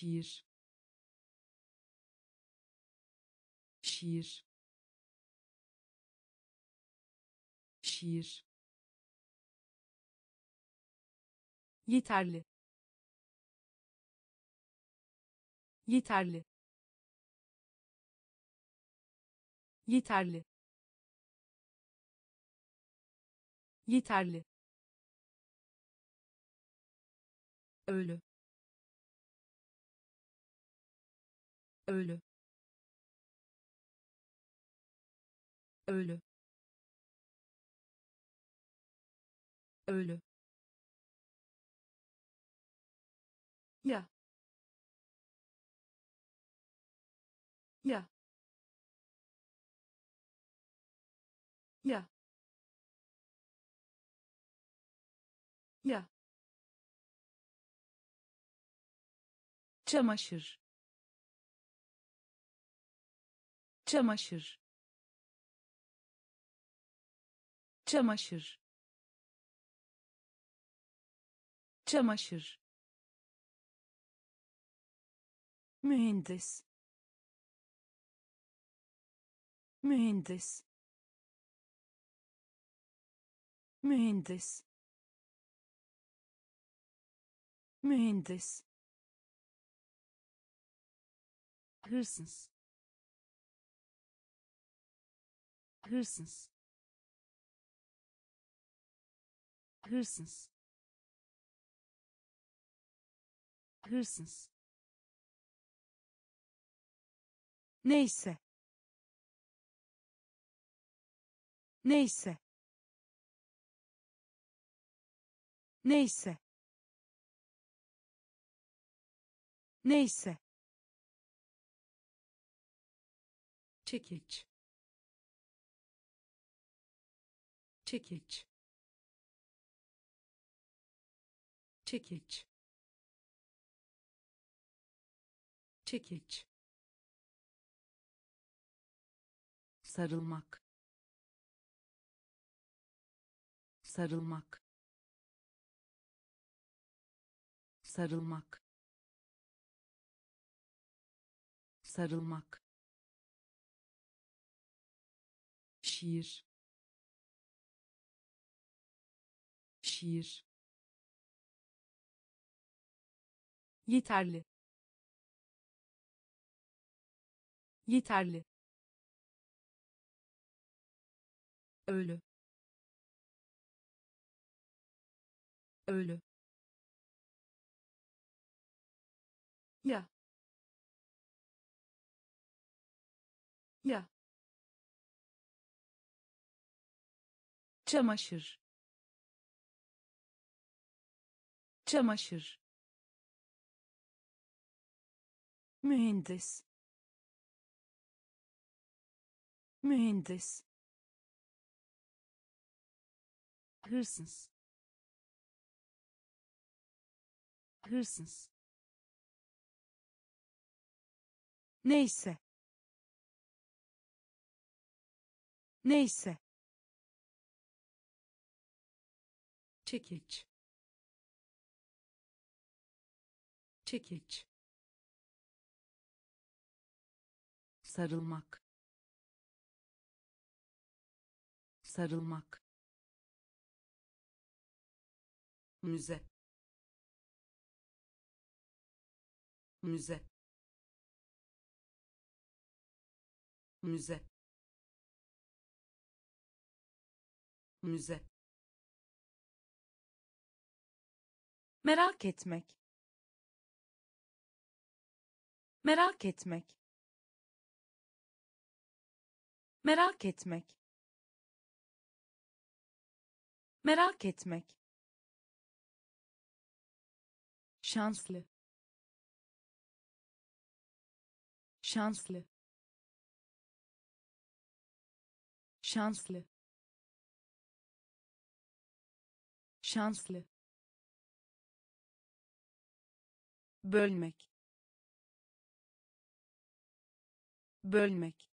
şiir. Şiir. Şiir. Yeterli. Yeterli. Yeterli. Yeterli. Ölü ölü. Ölü. Ölü. Ya. Ya. Ya. Ya. Çamaşır çamaşır. Çamaşır. Çamaşır. Mühendis. Mühendis. Mühendis. Mühendis. Hırsız hırsız. Hırsız. Hırsız. Neyse. Neyse. Neyse. Neyse. Çekiç çekiç. Çekiç. Çekiç. Sarılmak. Sarılmak. Sarılmak. Sarılmak. Şiir şiir. Yeterli. Yeterli. Ölü ölü ya. Ya. Çamaşır çamaşır. Mühendis. Mühendis. Hırsız. Hırsız. Neyse. Neyse. Çekiç çekiç. Sarılmak. Sarılmak. Müze. Müze. Müze. Müze. Merak etmek merak etmek. Merak etmek. Merak etmek. Şanslı. Şanslı. Şanslı. Şanslı. Bölmek bölmek.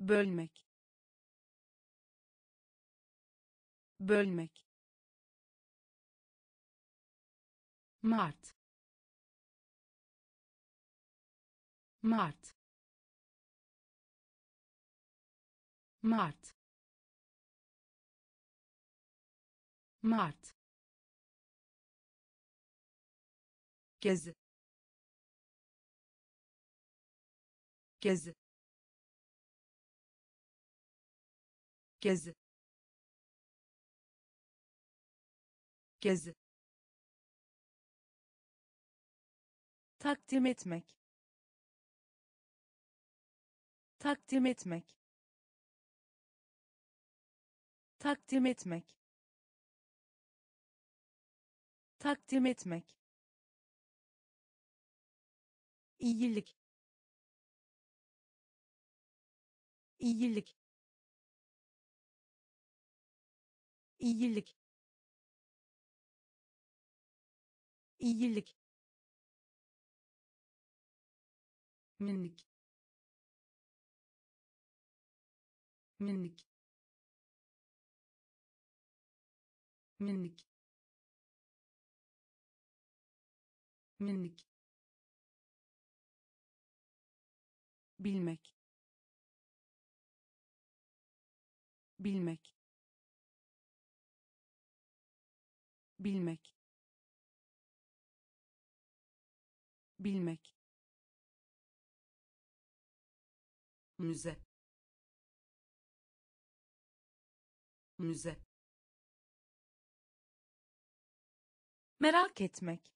Bölmek. Bölmek. Mart. Mart. Mart. Mart. Gezi gezi gezi gezi takdim etmek. Takdim etmek. Takdim etmek. Takdim etmek. İyilik iyilik iyilik iyilik minik minik minik minik bilmek bilmek. Bilmek. Bilmek. Müze. Müze. Merak etmek.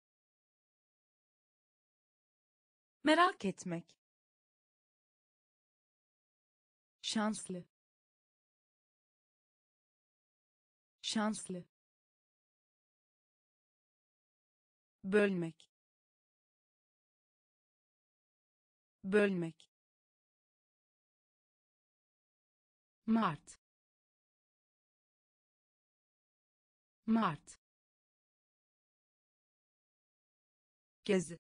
Merak etmek. Şanslı şanslı. Bölmek. Bölmek. Mart. Mart. Gezi.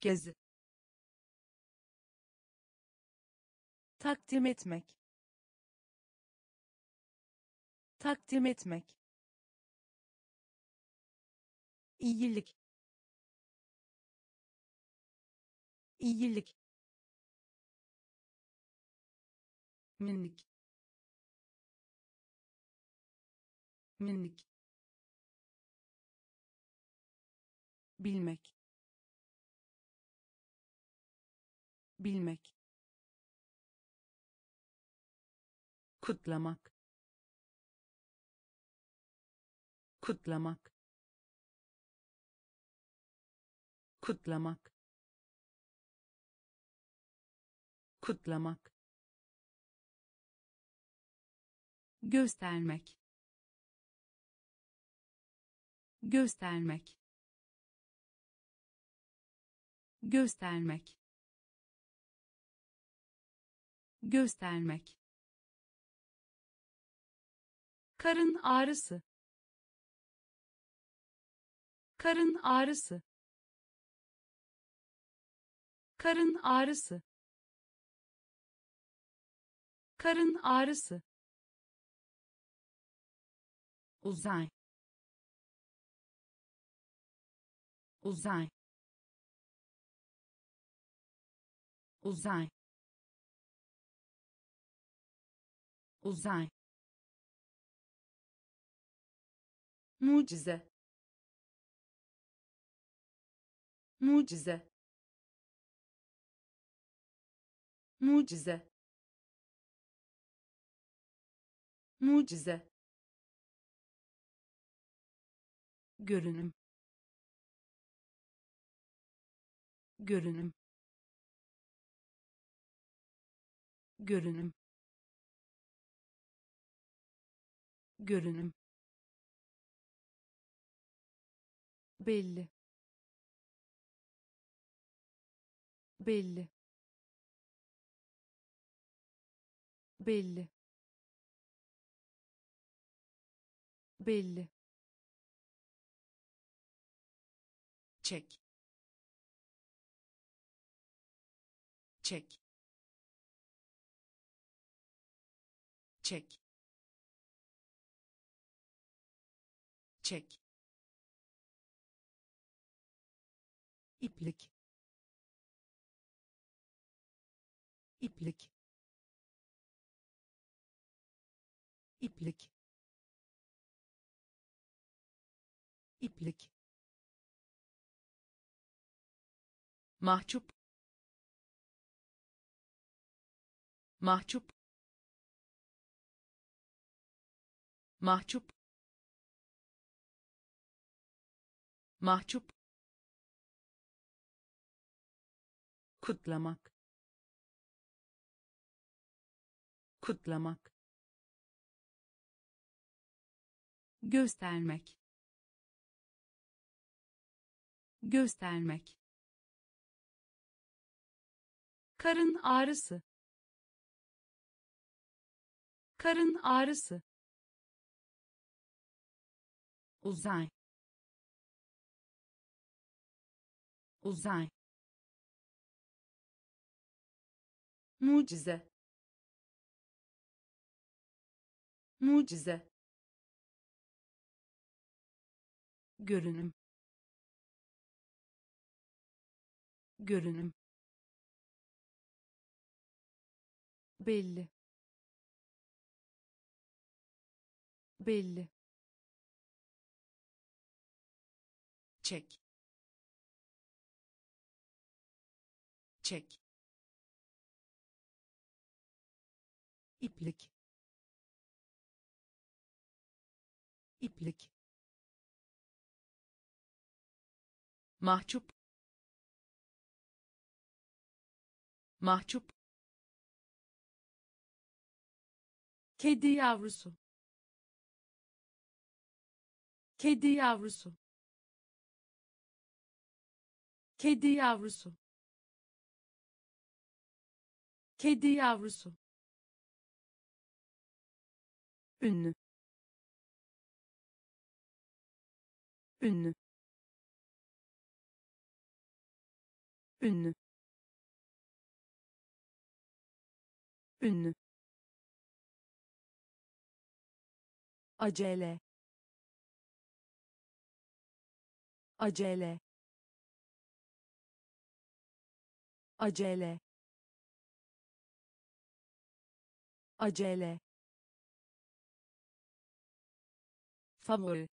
Gezi. Takdim etmek takdim etmek. İyilik iyilik minik minik bilmek. Bilmek. Kutlamak kutlamak. Kutlamak. Kutlamak. Göstermek. Göstermek. Göstermek. Göstermek. Karın ağrısı karın ağrısı. Karın ağrısı. Karın ağrısı. Uzay. Uzay. Uzay. Uzay. Mucize mucize. Mucize. Mucize. Görünüm. Görünüm. Görünüm. Görünüm. Belli belli. Belli. Belli. Çek. Çek. Çek. Çek. İplik iplik. İplik. İplik. Mahcup. Mahcup. Mahcup. Mahcup. Kutlamak kutlamak. Göstermek. Göstermek. Karın ağrısı. Karın ağrısı. Uzay. Uzay. Mucize mucize. Görünüm. Görünüm. Belli. Belli. Çek. Çek. İplik iplik. Mahcup. Mahcup. Kedi yavrusu. Kedi yavrusu. Kedi yavrusu. Kedi yavrusu. Ünlü ünlü. Ünlü. Ünlü. Acele. Acele. Acele. Acele. Favori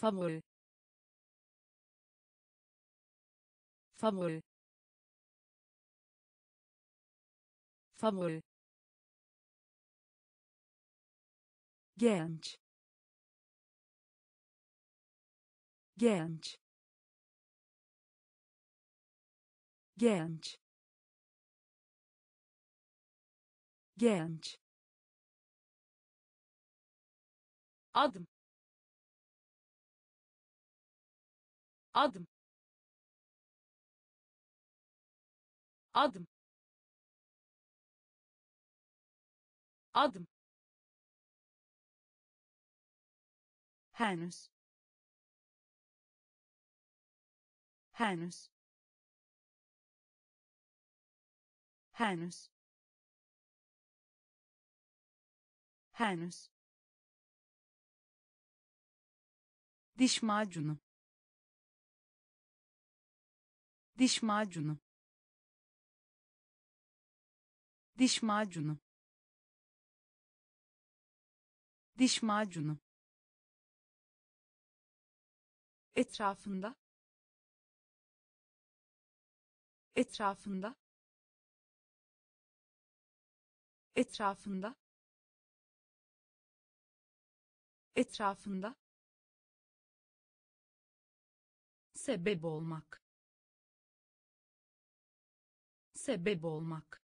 favori. Favori. Favori. Genç. Genç. Genç. Genç. Adım adım. Adım. Adım. Henüz. Henüz. Henüz. Henüz. Diş macunu diş macunu. Diş macunu. Diş macunu. Etrafında. Etrafında. Etrafında. Etrafında. Sebep olmak sebep olmak.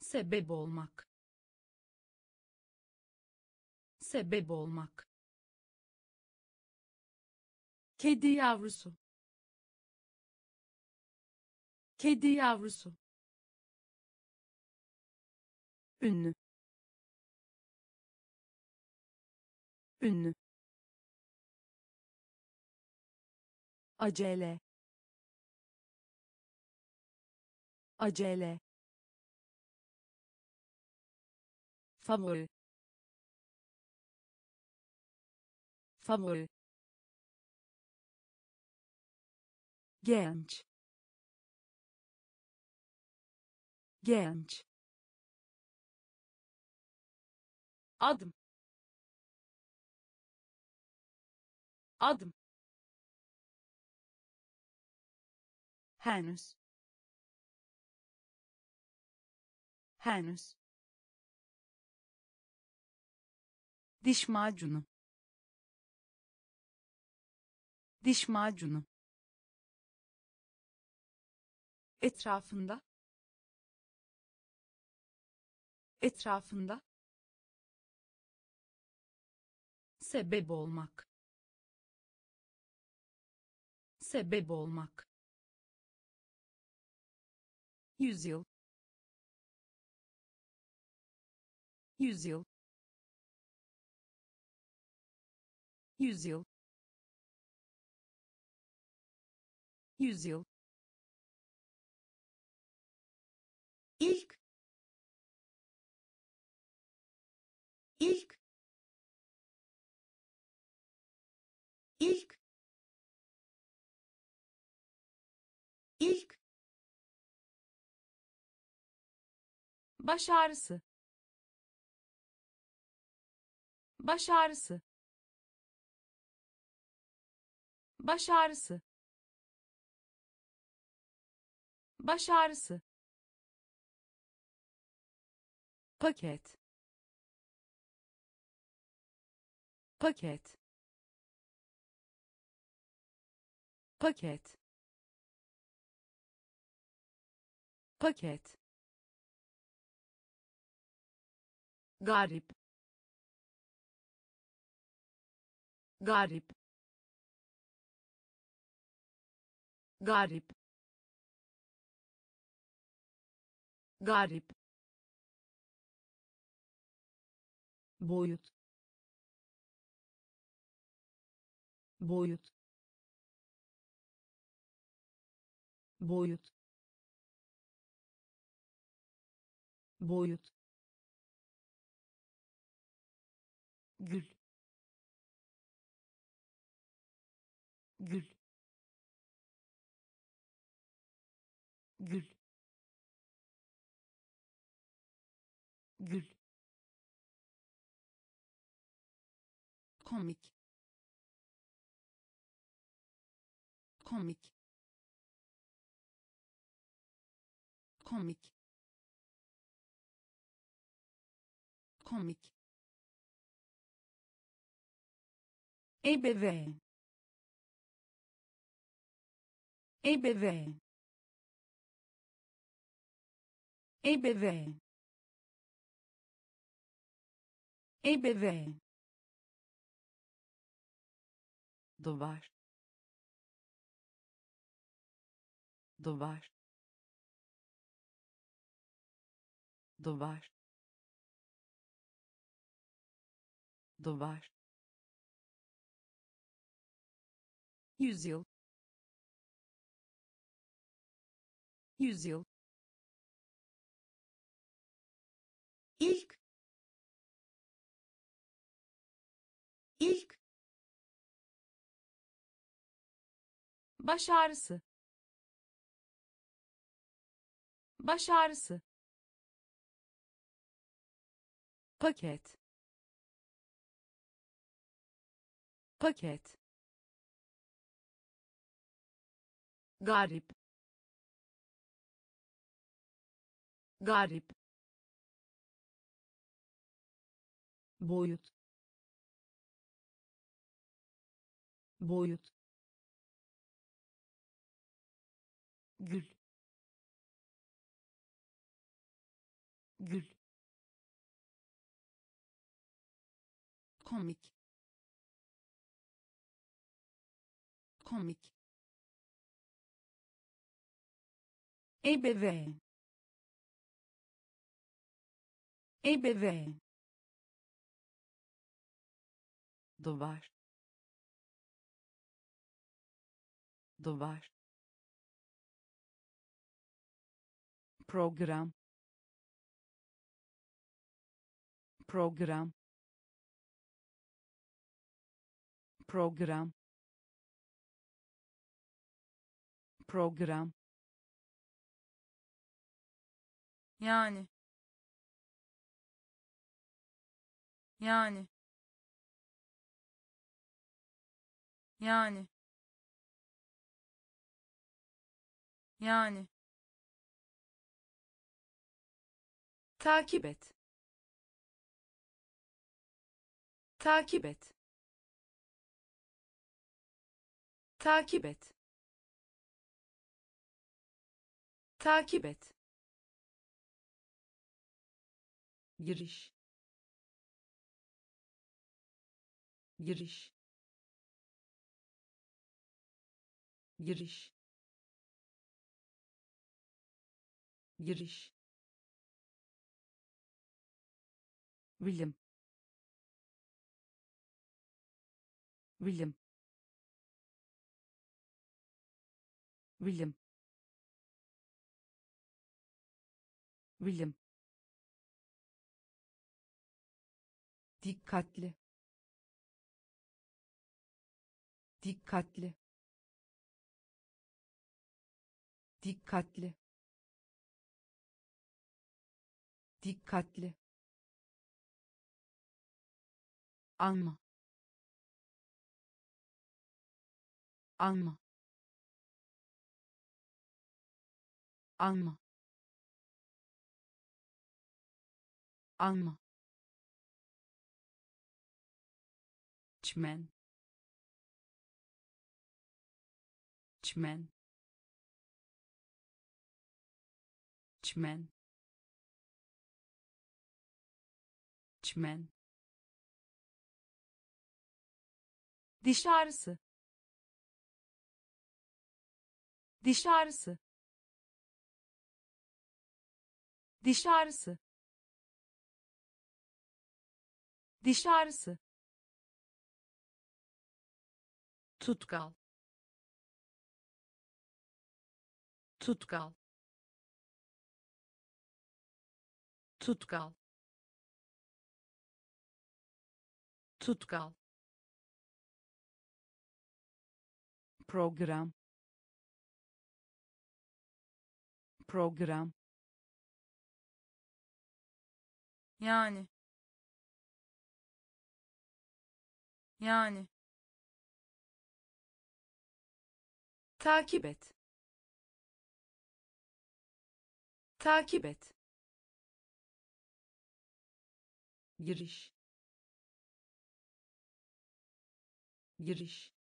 Sebep olmak. Sebep olmak. Kedi yavrusu. Kedi yavrusu. Ünlü. Ünlü. Acele acele. Favori. Favori. Genç. Genç. Adım. Adım. Henüz henüz. Diş macunu. Diş macunu. Etrafında. Etrafında. Sebep olmak. Sebep olmak. Yüzyıl yüzyıl. Yüzyıl. Yüzyıl. İlk. İlk. İlk. İlk. Baş ağrısı baş ağrısı. Baş ağrısı. Baş ağrısı. Paket. Paket. Paket. Paket. Garip garip. Garip. Garip. Boyut. Boyut. Boyut. Boyut. Gül gül. Gül. Gül. Komik. Komik. Komik. Komik. Ebeveyn ebeveyn ebeveyn ebeveyn duvar duvar duvar duvar yüzyıl yüzyıl. İlk. İlk. Baş ağrısı. Baş ağrısı. Paket. Paket. Garip garip. Boyut. Boyut. Gül. Gül. Komik. Komik. Ebeveyn ebeveyn duvar. Duvar. Program. Program. Program. Program. Yani yani. Yani. Yani. Takip et. Takip et. Takip et. Takip et. Giriş giriş. Giriş. Giriş. Bilim. Bilim. Bilim. Bilim. Dikkatli dikkatli. Dikkatli. Dikkatli. Alma alma alma alma çmen çmen çmen çmen diş ağrısı. Diş ağrısı. Diş ağrısı. Diş ağrısı. Tutkal tutkal. Tutkal. Tutkal. Program. Program. Yani. Yani. Takip et takip et. Giriş. Giriş.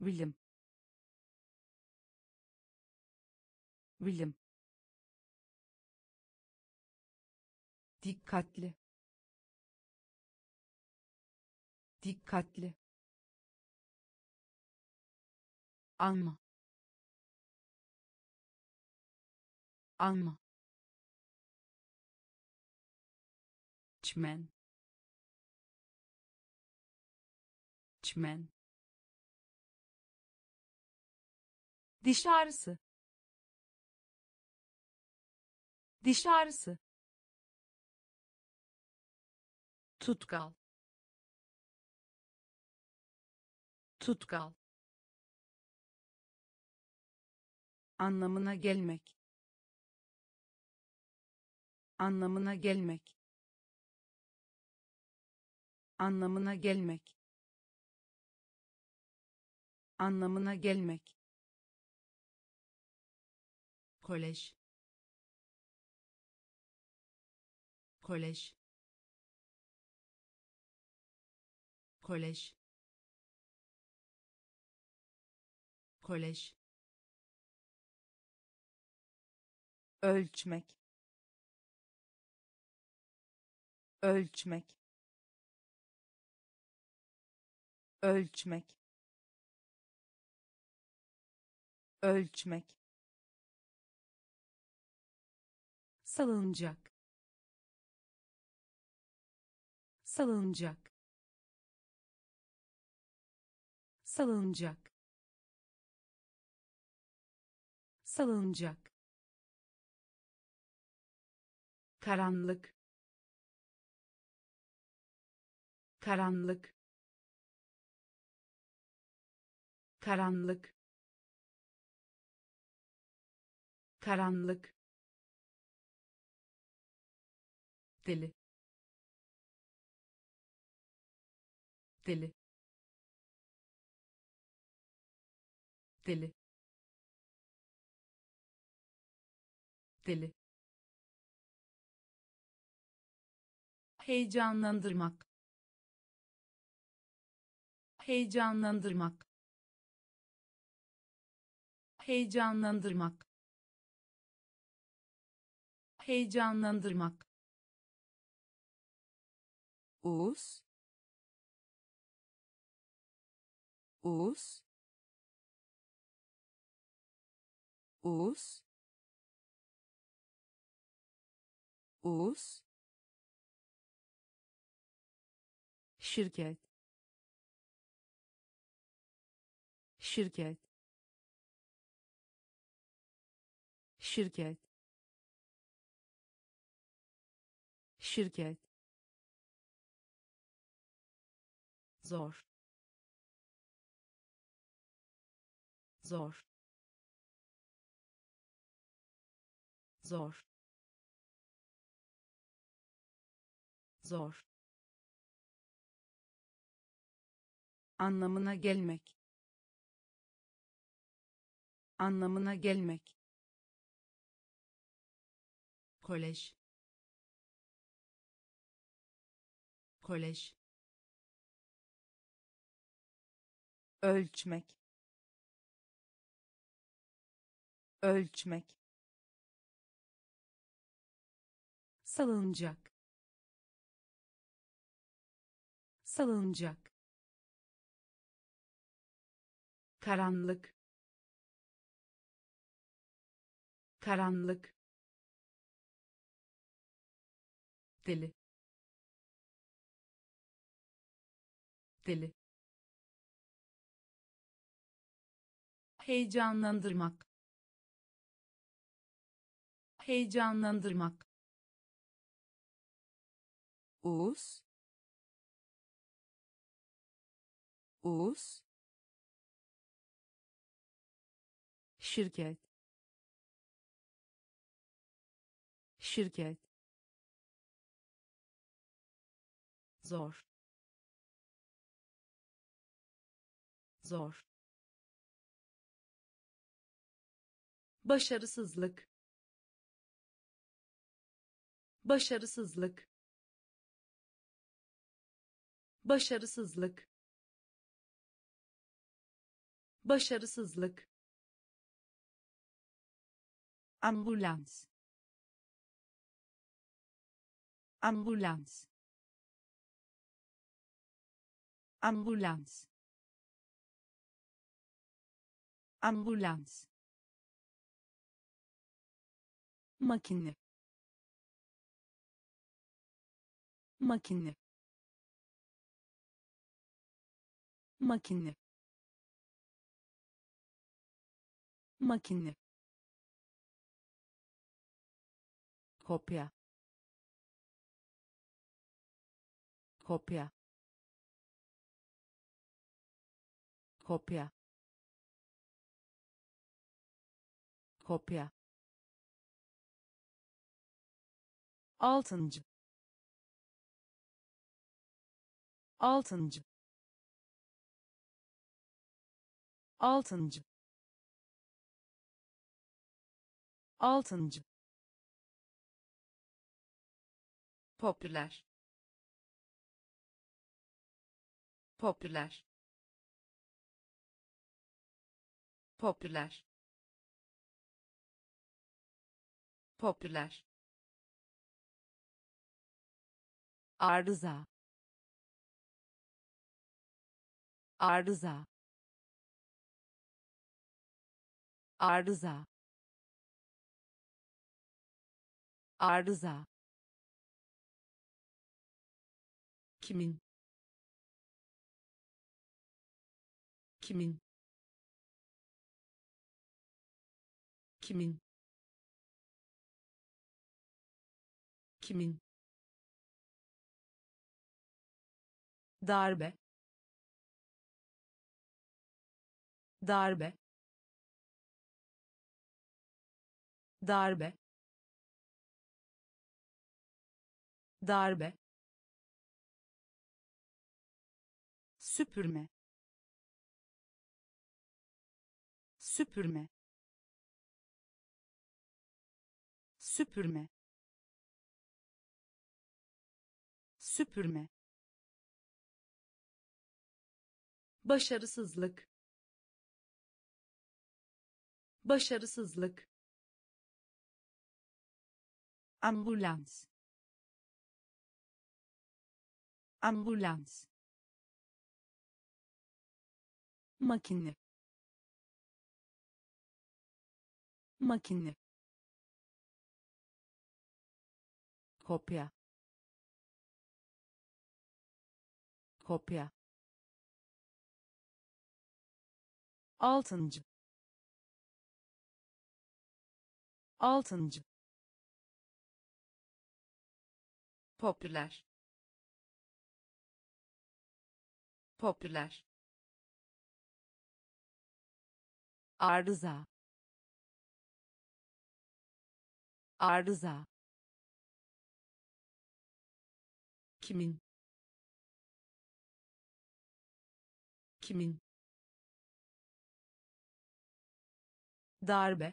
Bilim. Bilim. Dikkatli. Dikkatli. Alma alma. Çmen çmen diş ağrısı. Diş ağrısı. Tutkal. Tutkal. Anlamına gelmek anlamına gelmek. Anlamına gelmek. Anlamına gelmek. Kolej. Kolej. Kolej. Kolej. Ölçmek ölçmek. Ölçmek. Ölçmek. Salınacak salınacak salınacak salınacak karanlık karanlık. Karanlık. Karanlık. Deli. Deli. Deli. Deli. Heyecanlandırmak heyecanlandırmak. Heyecanlandırmak. Heyecanlandırmak. Uğuz Uğuz Uğuz Uğuz şirket şirket. Şirket. Şirket. Zor. Zor. Zor. Zor. Anlamına gelmek anlamına gelmek. Kolej. Kolej. Ölçmek. Ölçmek. Salıncak. Salıncak. Karanlık karanlık. Deli. Deli. Heyecanlandırmak. Heyecanlandırmak. Uğuz Uğuz şirket şirket. Zor. Zor. Başarısızlık. Başarısızlık. Başarısızlık. Başarısızlık. Ambulans ambulans. Ambulans. Ambulans. Makine. Makine. Makine. Makine. Kopya kopya kopya kopya altıncı altıncı altıncı altıncı. Popüler popüler. Popüler. Popüler. Arıza. Arıza. Arıza. Arıza. Kimin kimin? Kimin? Kimin? Darbe. Darbe. Darbe. Darbe. Süpürme süpürme süpürme süpürme başarısızlık başarısızlık ambulans ambulans makine makine kopya kopya altıncı altıncı popüler popüler arıza arıza. Kimin? Kimin? Darbe.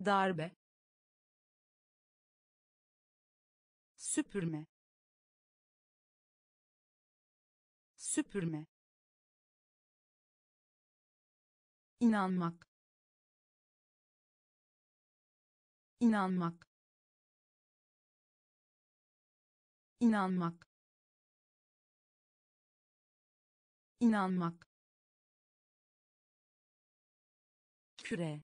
Darbe. Süpürme. Süpürme. İnanmak inanmak. İnanmak. İnanmak. Küre.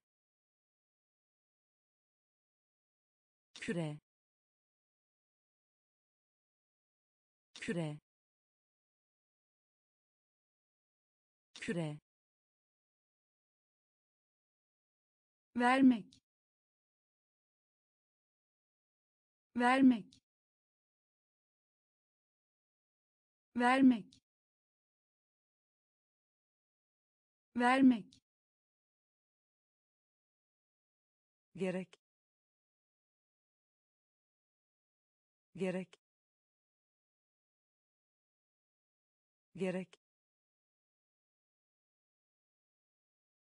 Küre. Küre. Küre. Vermek vermek. Vermek. Vermek. Gerek. Gerek. Gerek.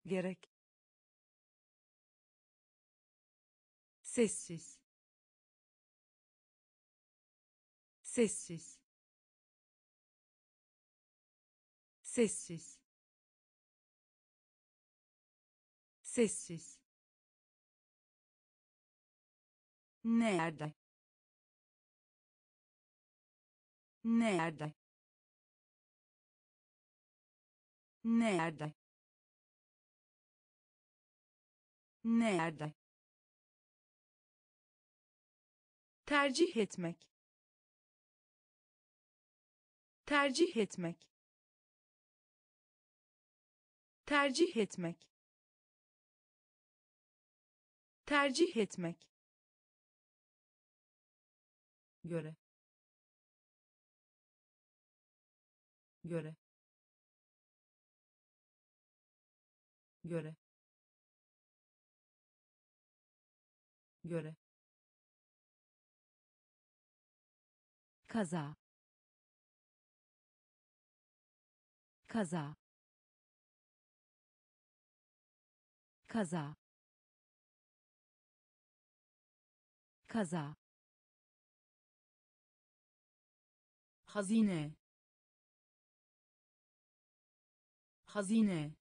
Gerek. Sessiz sessiz. Sessiz. Sessiz. Nerede? Nerede? Nerede? Nerede? Tercih etmek tercih etmek. Tercih etmek. Tercih etmek. Göre. Göre. Göre. Göre. Kaza kaza. Kaza. Kaza. Hazine. Hazine.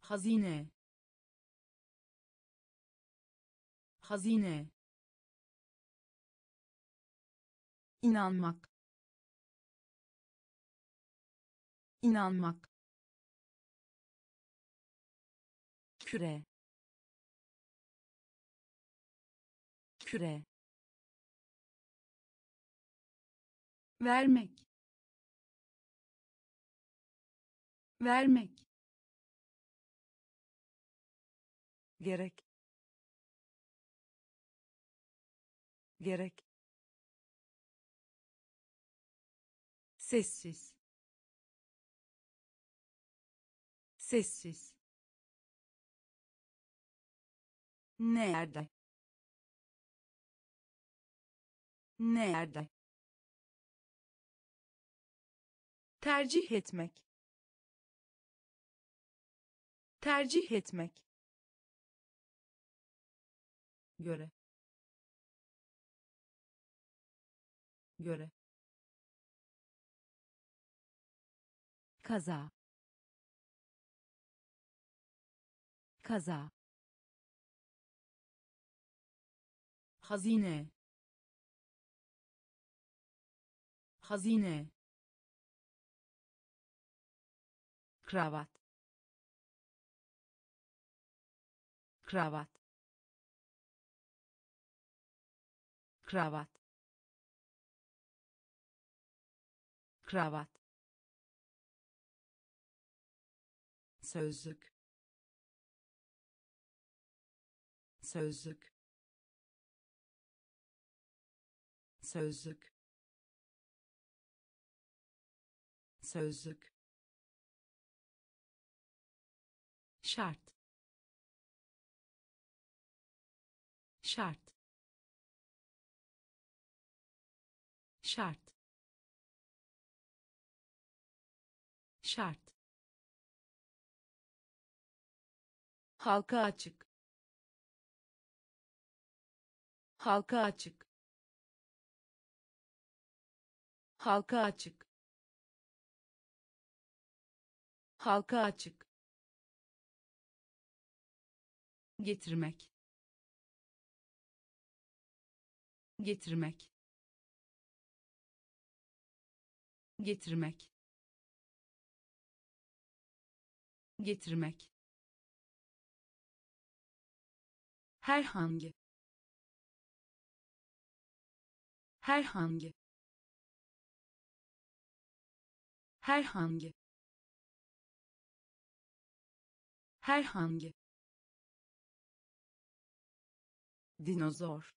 Hazine. Hazine. İnanmak inanmak. Küre. Küre. Vermek. Vermek. Gerek. Gerek. Sessiz sessiz. Nerede? Nerede? Tercih etmek. Tercih etmek. Göre. Göre. Kaza kaza. Hazine. Hazine. Kravat. Kravat. Kravat. Kravat. Sözlük sözlük. Sözlük. Sözlük. Şart. Şart. Şart. Şart. Halka açık halka açık. Halka açık. Halka açık. Getirmek. Getirmek. Getirmek. Getirmek. Herhangi herhangi. Herhangi. Herhangi. Dinozor.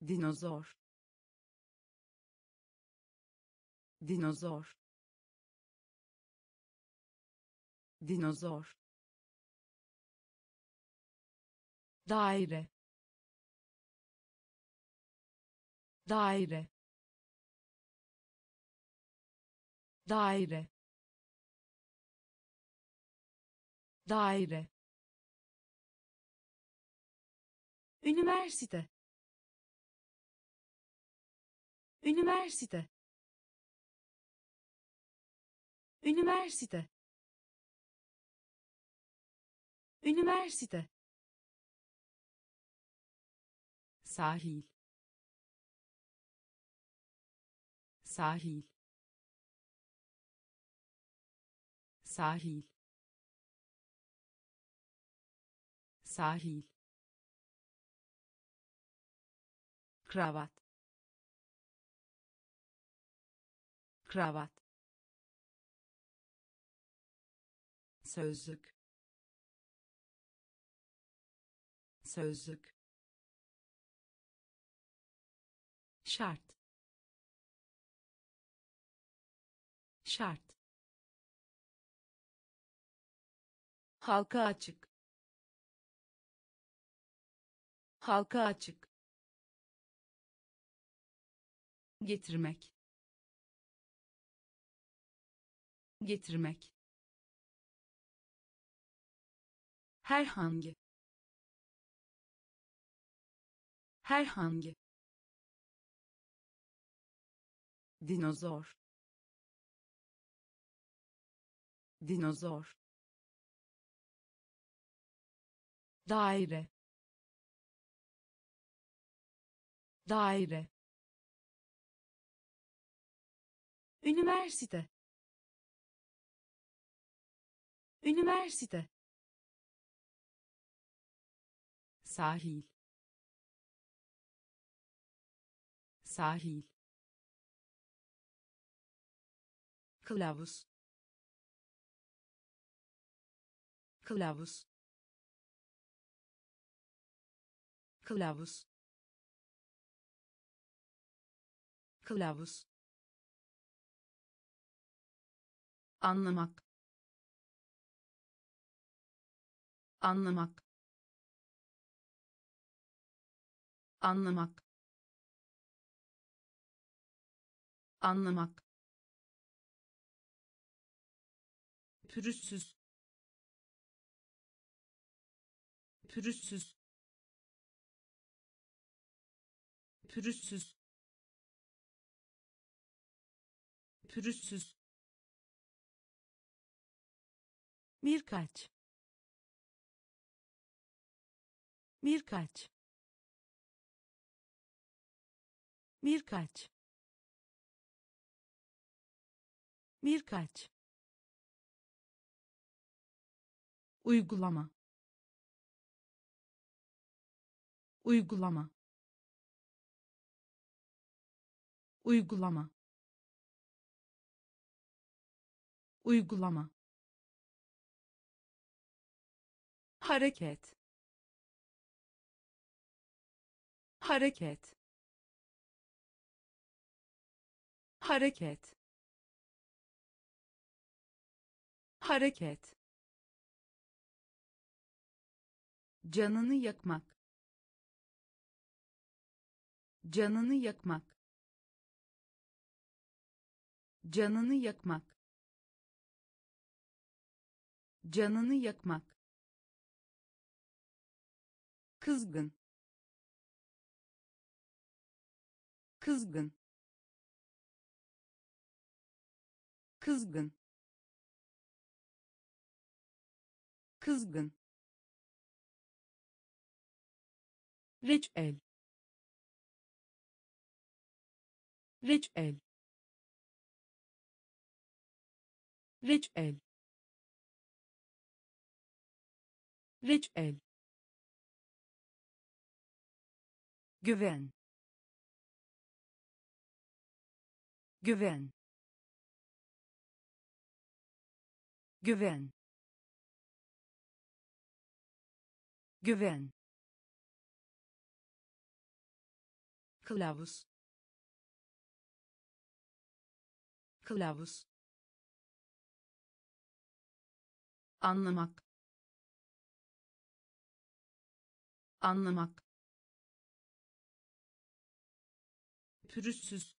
Dinozor. Dinozor. Dinozor. Daire daire. Daire. Daire. Üniversite. Üniversite. Üniversite. Üniversite. Sahil sahil. Sahil. Sahil. Kravat. Kravat. Sözlük. Sözlük. Şart şart. Halka açık. Halka açık. Getirmek. Getirmek. Herhangi herhangi dinozor dinozor. Daire. Daire. Üniversite. Üniversite. Sahil. Sahil. Kılavuz kılavuz. Kılavuz. Kılavuz. Anlamak. Anlamak. Anlamak. Anlamak. Pürüzsüz pürüzsüz. Pürüzsüz. Pürüzsüz. Birkaç. Birkaç. Birkaç. Birkaç. Uygulama uygulama. Uygulama. Uygulama. Hareket. Hareket. Hareket. Hareket. Canını yakmak canını yakmak. Canını yakmak. Canını yakmak. Kızgın. Kızgın. Kızgın. Kızgın. Reçel reçel reçel reçel güven. Güven. Güven. Güven. Kılavuz kılavuz. Anlamak. Anlamak. Pürüzsüz.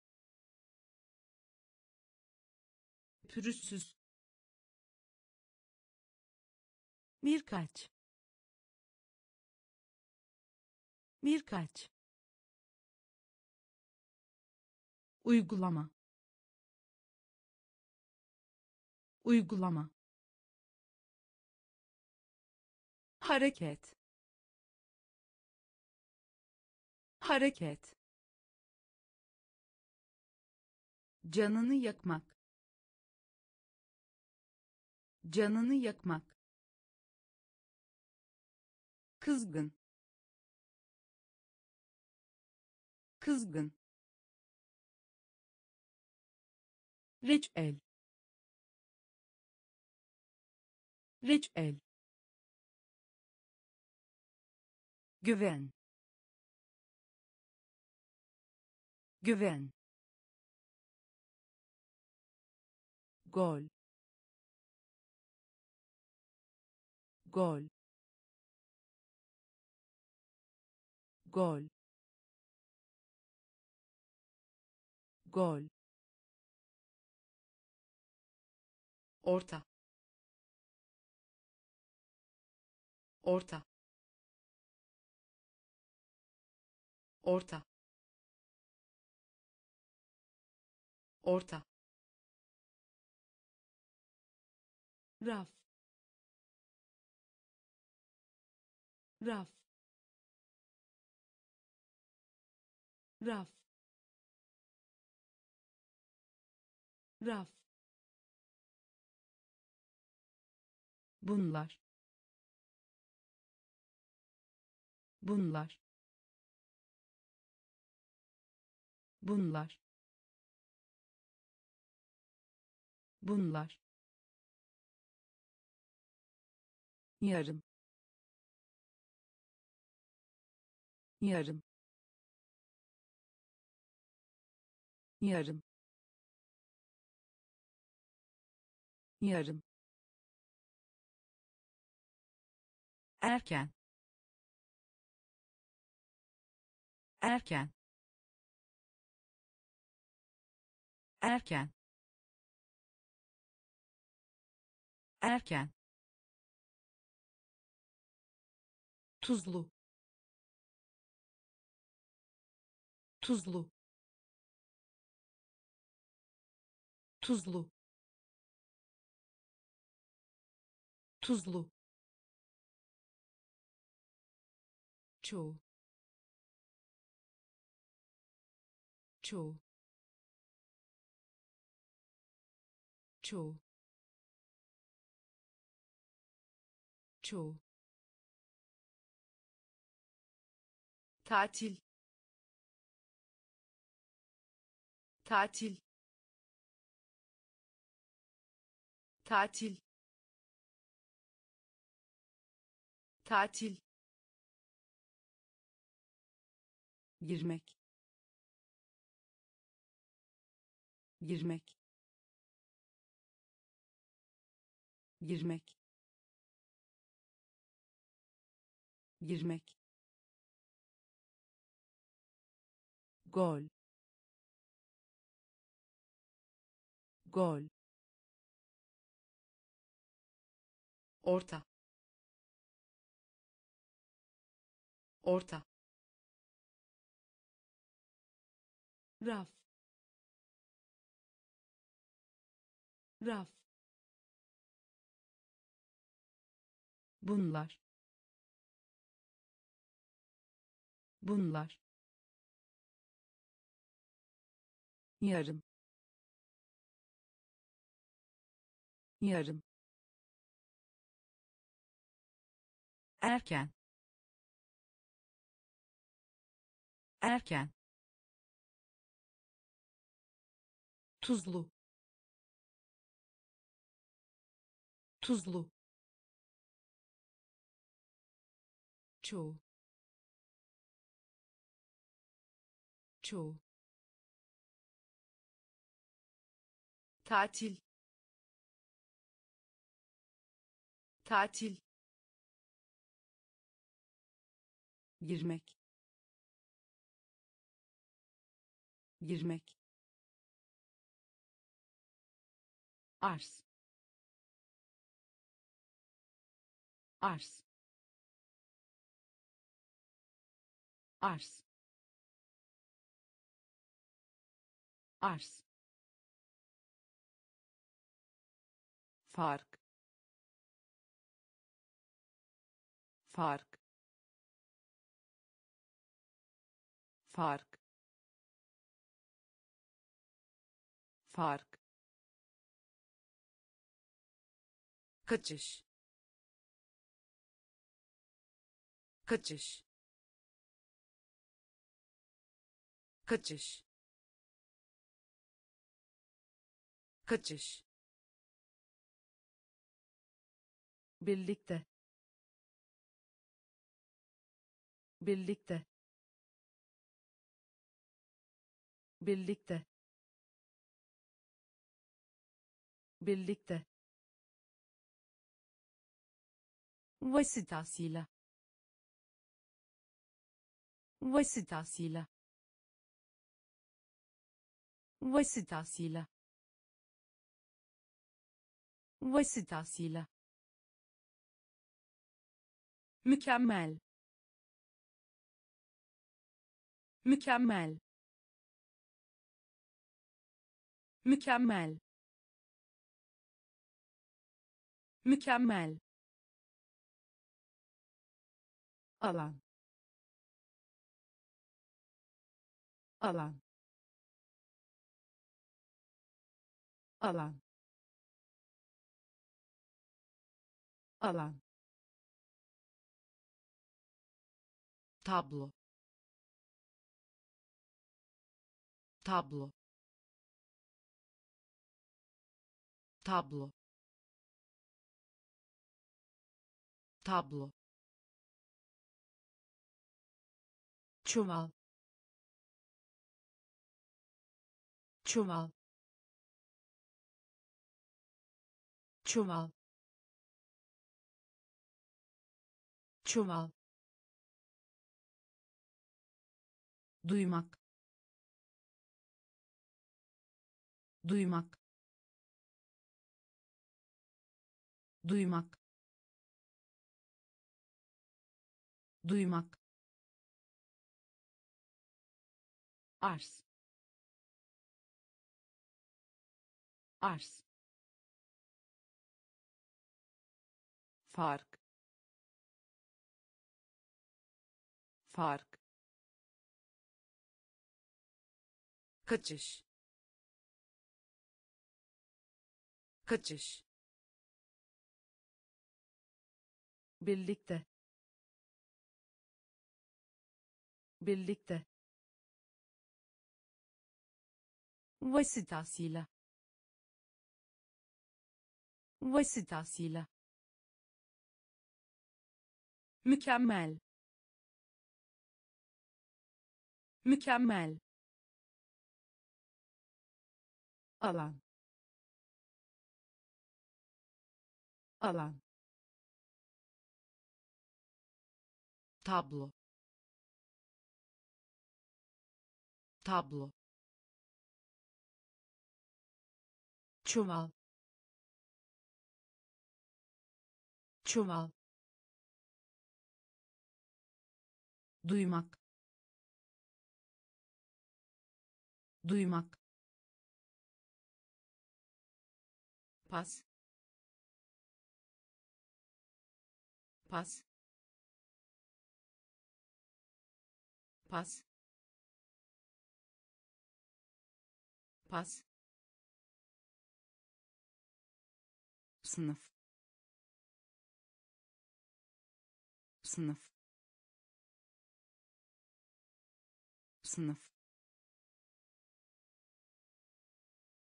Pürüzsüz. Birkaç. Birkaç. Uygulama uygulama. Hareket. Hareket. Canını yakmak. Canını yakmak. Kızgın. Kızgın. Reçel reçel güven. Güven. Gol. Gol. Gol. Gol. Orta orta. Orta. Orta. Raf. Raf. Raf. Raf. Bunlar bunlar. Bunlar. Bunlar. Yarım yarım yarım yarım erken erken. Erken. Erken. Tuzlu. Tuzlu. Tuzlu. Tuzlu. Çoğu çoğu çoğu çoğu tatil. Tatil. Tatil. Tatil. Girmek girmek. Girmek. Girmek. Gol. Gol. Orta. Orta. Raf raf. Bunlar. Bunlar. Yarım. Yarım. Erken. Erken. Tuzlu tuzlu. Çoğu. Çoğu. Tatil. Tatil. Girmek. Girmek. Arz arz. Arz. Arz. Fark. Fark. Fark. Fark. Kaçış kaçış. Kaçış. Kaçış. Birlikte. Birlikte. Birlikte. Birlikte. Vasıtasıyla vasıtasıyla vasıtasıyla vasıtasıyla mükemmel. Mükemmel. Mükemmel. Mükemmel. Alan alan. Alan. Alan. Tablo. Tablo. Tablo. Tablo. Çuval çuval. Çuval. Çuval. Duymak. Duymak. Duymak. Duymak. Arz arz. Fark. Fark. Kaçış. Kaçış. Birlikte. Birlikte. Vasıtasıyla vasıtasıyla mükemmel. Mükemmel. Alan. Alan. Tablo. Tablo. Çuval çuval. Duymak. Duymak. Pas. Pas. Pas. Pas. Sınıf sınıf. Sınıf.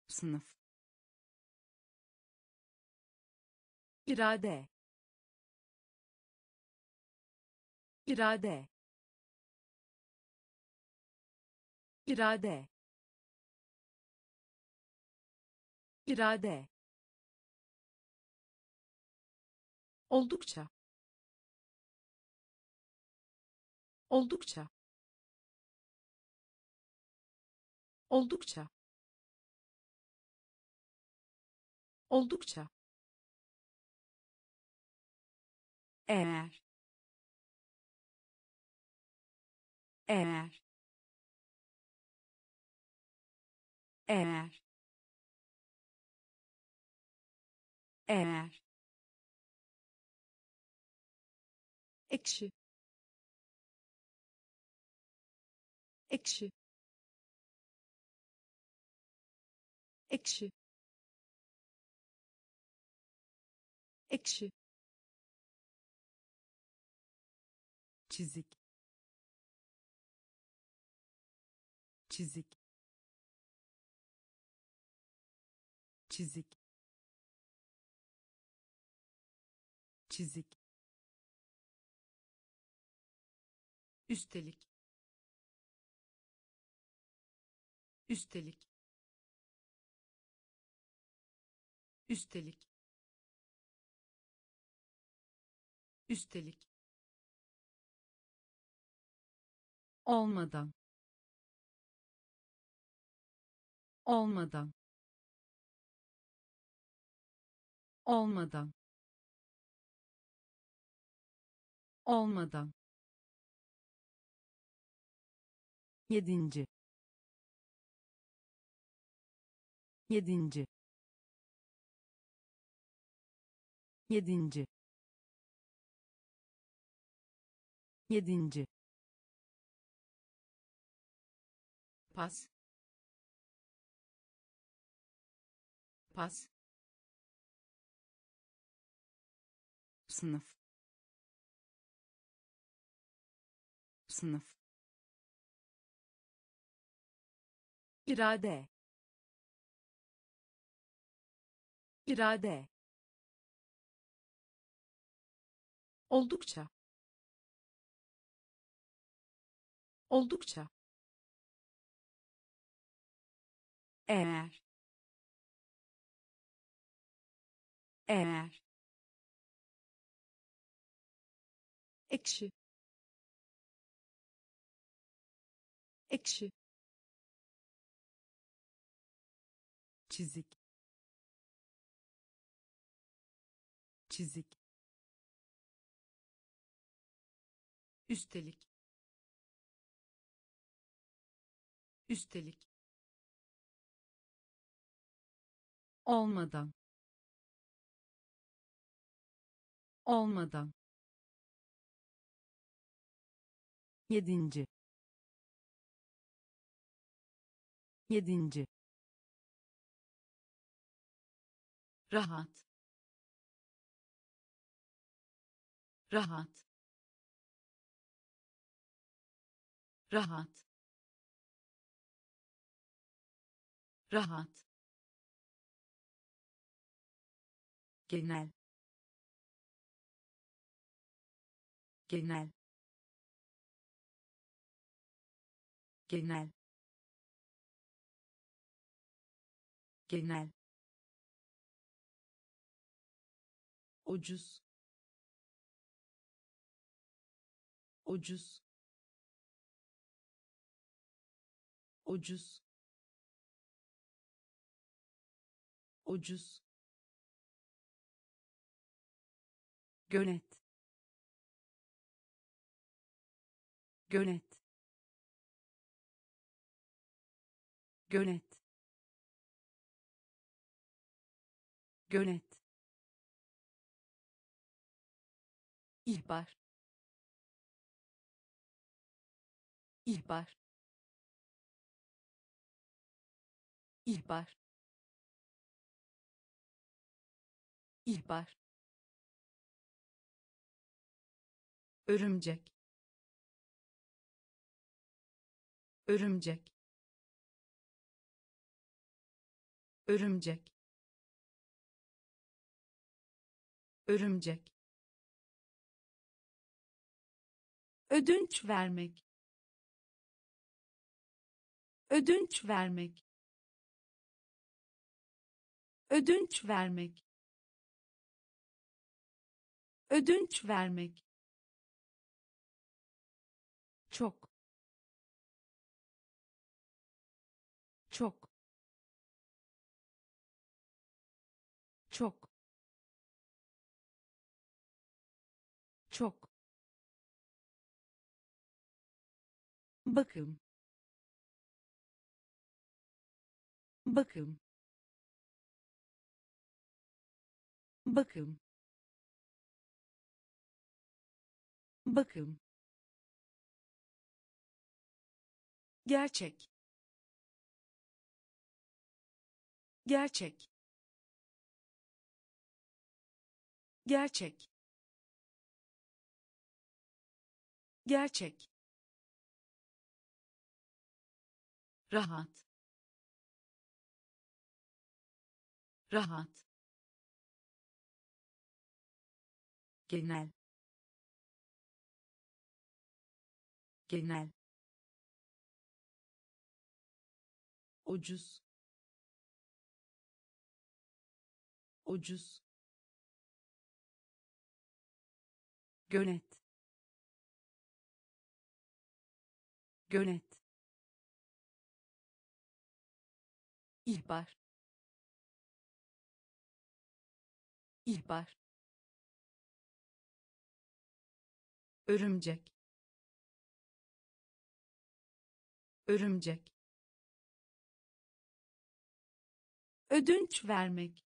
Sınıf. İrade. İrade. İrade. İrade. Oldukça oldukça. Oldukça. Oldukça. Eğer. Eğer. Eğer. Eğer. Ekşi ekşi. Ekşi. Ekşi. Çizik. Çizik. Çizik. Çizik. Üstelik üstelik. Üstelik. Üstelik. Olmadan. Olmadan. Olmadan. Olmadan. Yedinci yedinci. Yedinci. Yedinci. Pas. Pas. Sınıf. Sınıf. İrade irade. Oldukça. Oldukça. Eğer. Eğer. Ekşi. Ekşi. Çizik çizik. Üstelik. Üstelik. Olmadan. Olmadan. Yedinci. Yedinci. Rahat rahat. Rahat. Rahat. Genel. Genel. Genel. Genel. Ucuz ucuz. Ucuz. Ucuz. Gönet. Gönet. Gönet. Gönet. İhbar ihbar. İhbar. İhbar. Örümcek. Örümcek. Örümcek. Örümcek. Ödünç vermek ödünç vermek. Ödünç vermek. Ödünç vermek. Çok. Çok. Çok. Çok. Bakım bakım. Bakım. Bakım. Gerçek. Gerçek. Gerçek. Gerçek. Rahat rahat. Genel. Genel. Ucuz. Ucuz. Gönet gönet ihbar ihbar. Örümcek. Örümcek. Ödünç vermek.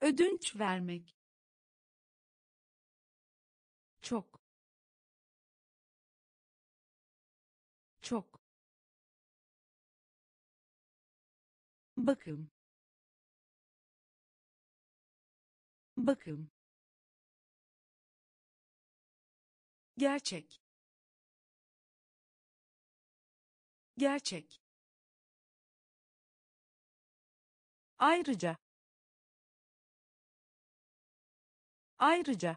Ödünç vermek. Çok. Çok. Bakım bakım gerçek. Gerçek. Ayrıca. Ayrıca.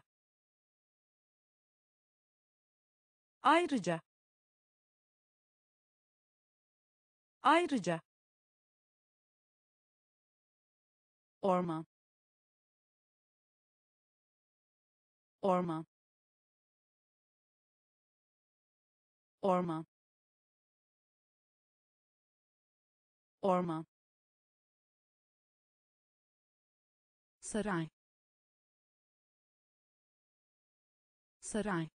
Ayrıca. Ayrıca. Orman orman orman orman saray. Saray.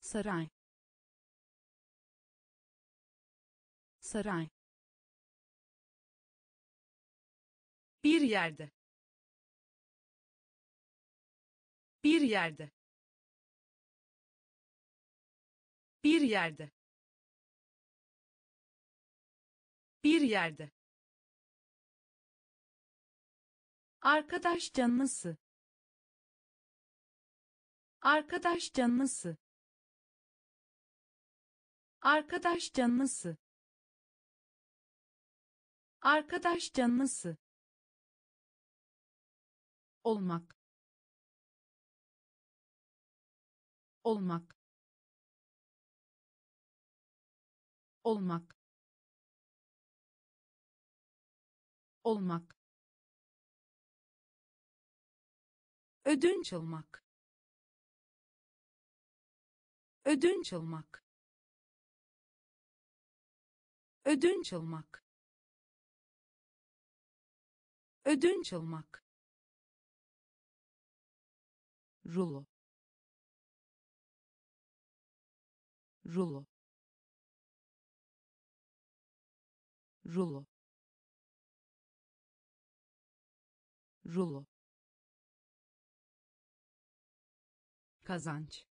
Saray. Saray. Bir yerde. Bir yerde. Bir yerde. Bir yerde. arkadaş canlısı arkadaş canlısı arkadaş canlısı arkadaş canlısı olmak olmak. Olmak. Olmak. Ödünç almak. Ödünç almak. Ödünç almak. Ödünç almak. Rulo rulo. Rulo. Rulo. Kazanç.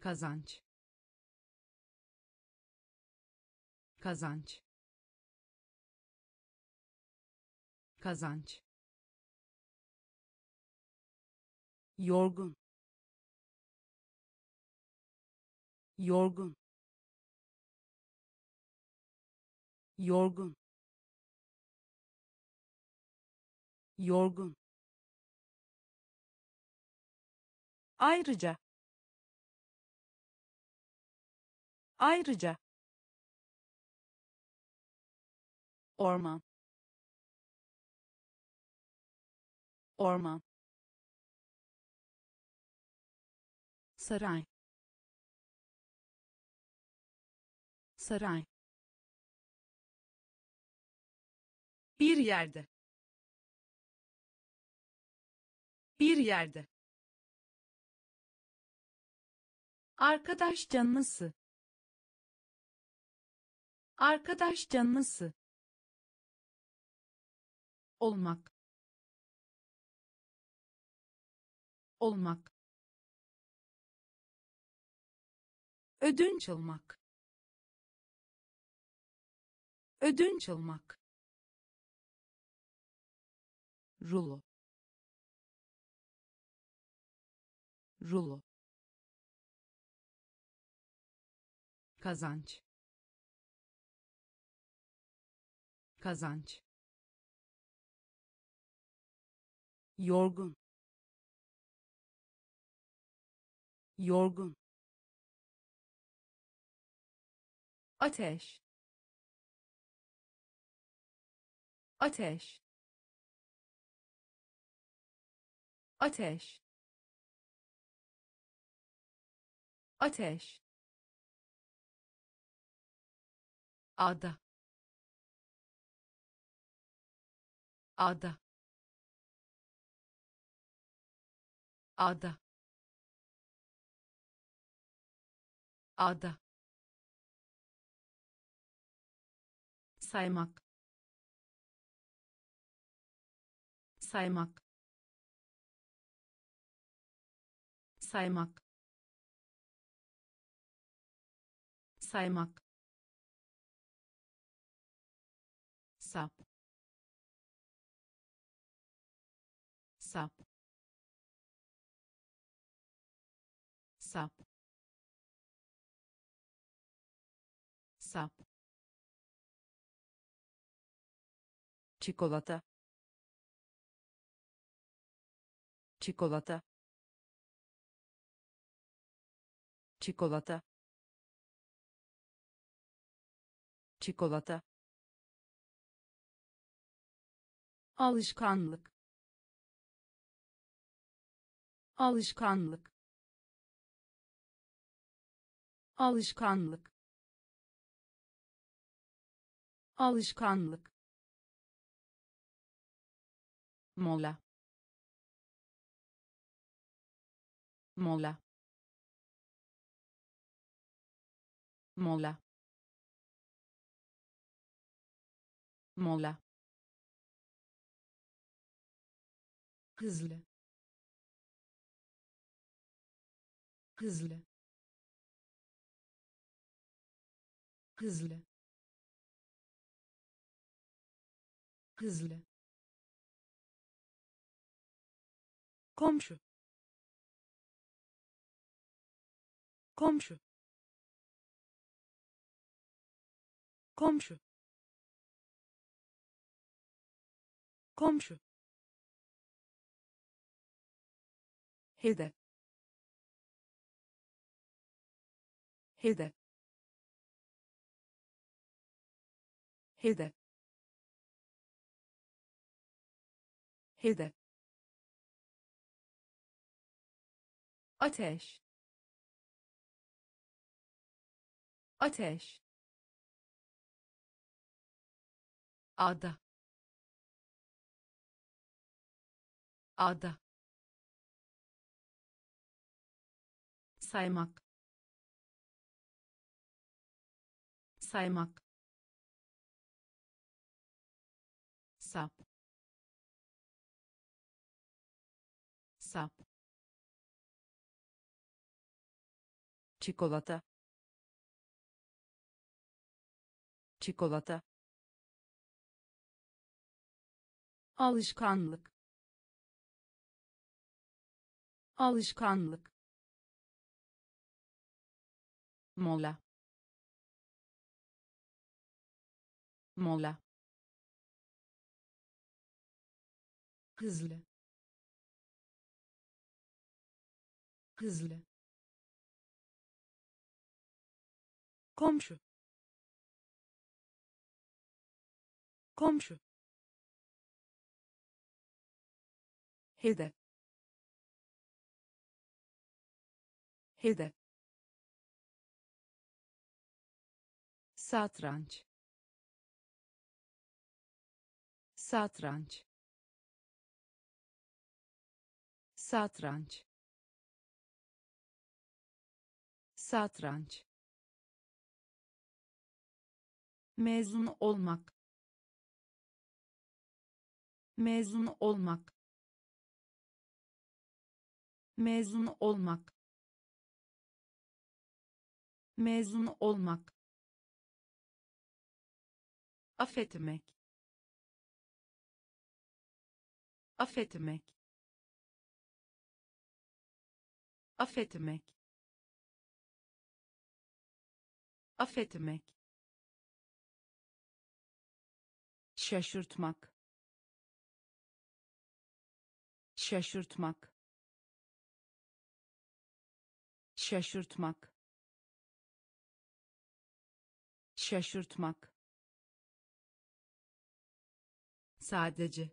Kazanç. Kazanç. Kazanç. Yorgun yorgun. Yorgun. Yorgun. Ayrıca. Ayrıca. Orman. Orman. Saray saray. Bir yerde. Bir yerde. arkadaş canlısı. Arkadaş canlısı. Olmak. Olmak. Ödünç almak ödünç almak. Rulo. Rulo. Kazanç. Kazanç. Yorgun. Yorgun. Ateş ateş. Ateş. Ateş. Ada. Ada. Ada. Ada. Saymak saymak. Saymak. Saymak. Sap. Sap. Sap. Sap. Çikolata çikolata. Çikolata. Çikolata. Alışkanlık. Alışkanlık. Alışkanlık. Alışkanlık. Mola mola mola mola hızlı. Hızlı. Hızlı. Hızlı. Komşu komşu. Komşu. Komşu. Hedef hedef hedef hedef ateş ateş. Ada. Ada. Saymak. Saymak. Sap. Sap. Çikolata çikolata. Alışkanlık. Alışkanlık. Mola. Mola. Hızlı. Hızlı. Komşu komşu. Hedef hedef satranç. Satranç. Satranç. Satranç. Mezun olmak mezun olmak. Mezun olmak. Mezun olmak. Affetmek. Affetmek. Affetmek. Affetmek. Şaşırtmak şaşırtmak. Şaşırtmak. Şaşırtmak. Sadece.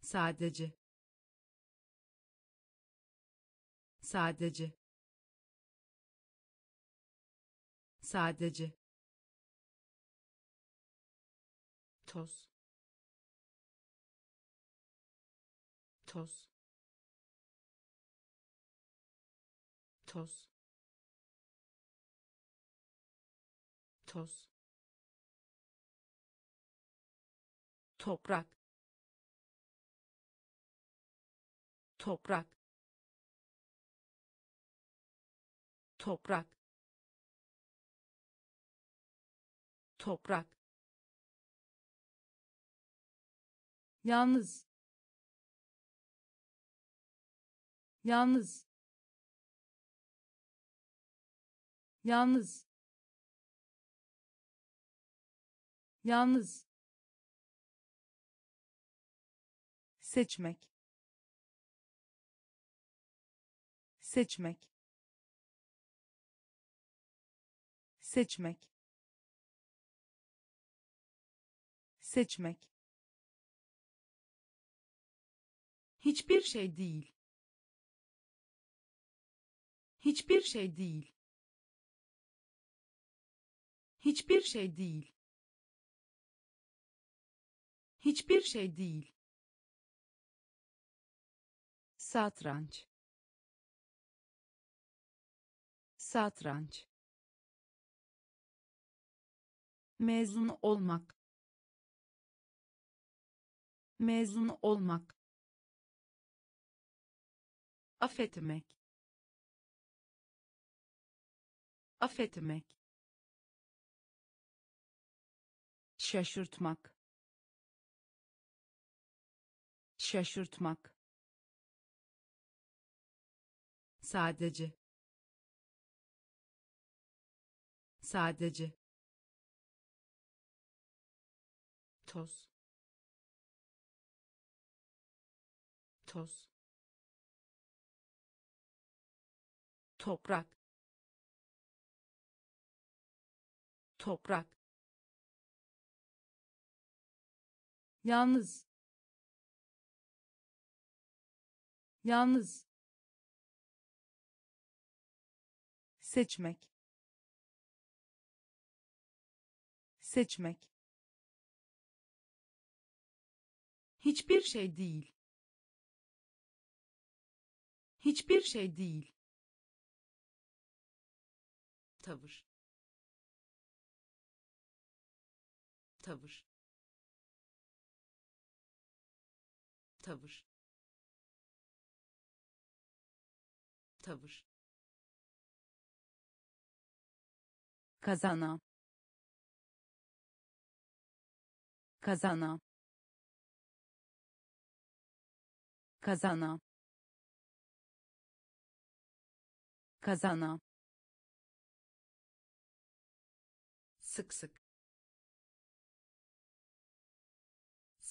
Sadece. Sadece. Sadece. Toz toz. Toz. Toz. Toprak. Toprak. Toprak. Toprak. Yalnız yalnız. Yalnız. Yalnız. Seçmek. Seçmek. Seçmek. Seçmek. Hiçbir şey değil hiçbir şey değil. Hiçbir şey değil. Hiçbir şey değil. Satranç. Satranç. Mezun olmak. Mezun olmak. Affetmek affetmek. Şaşırtmak. Şaşırtmak. Sadece. Sadece. Toz. Toz. Toprak toprak. Yalnız. Yalnız. Seçmek. Seçmek. Hiçbir şey değil. Hiçbir şey değil. Tavır tavır. Tavır. Tavır. Kazana. Kazana. Kazana. Kazana. Sık sık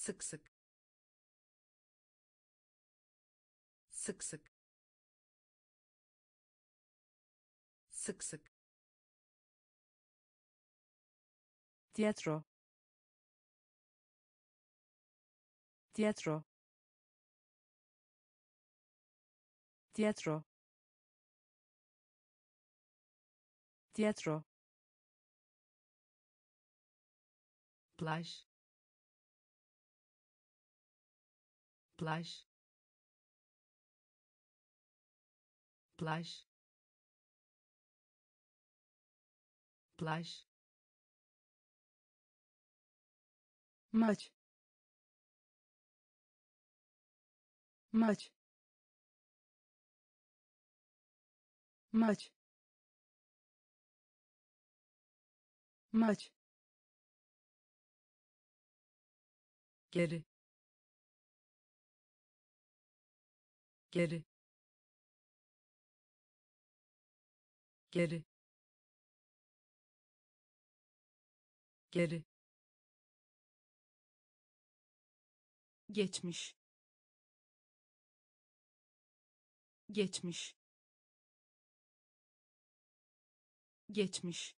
sık sık. Sık sık. Sık sık. Tiyatro tiyatro tiyatro tiyatro plaj plaj plaj plaj maç. Maç. Maç. Maç. Geri geri. Geri. Geri. Geçmiş. Geçmiş. Geçmiş.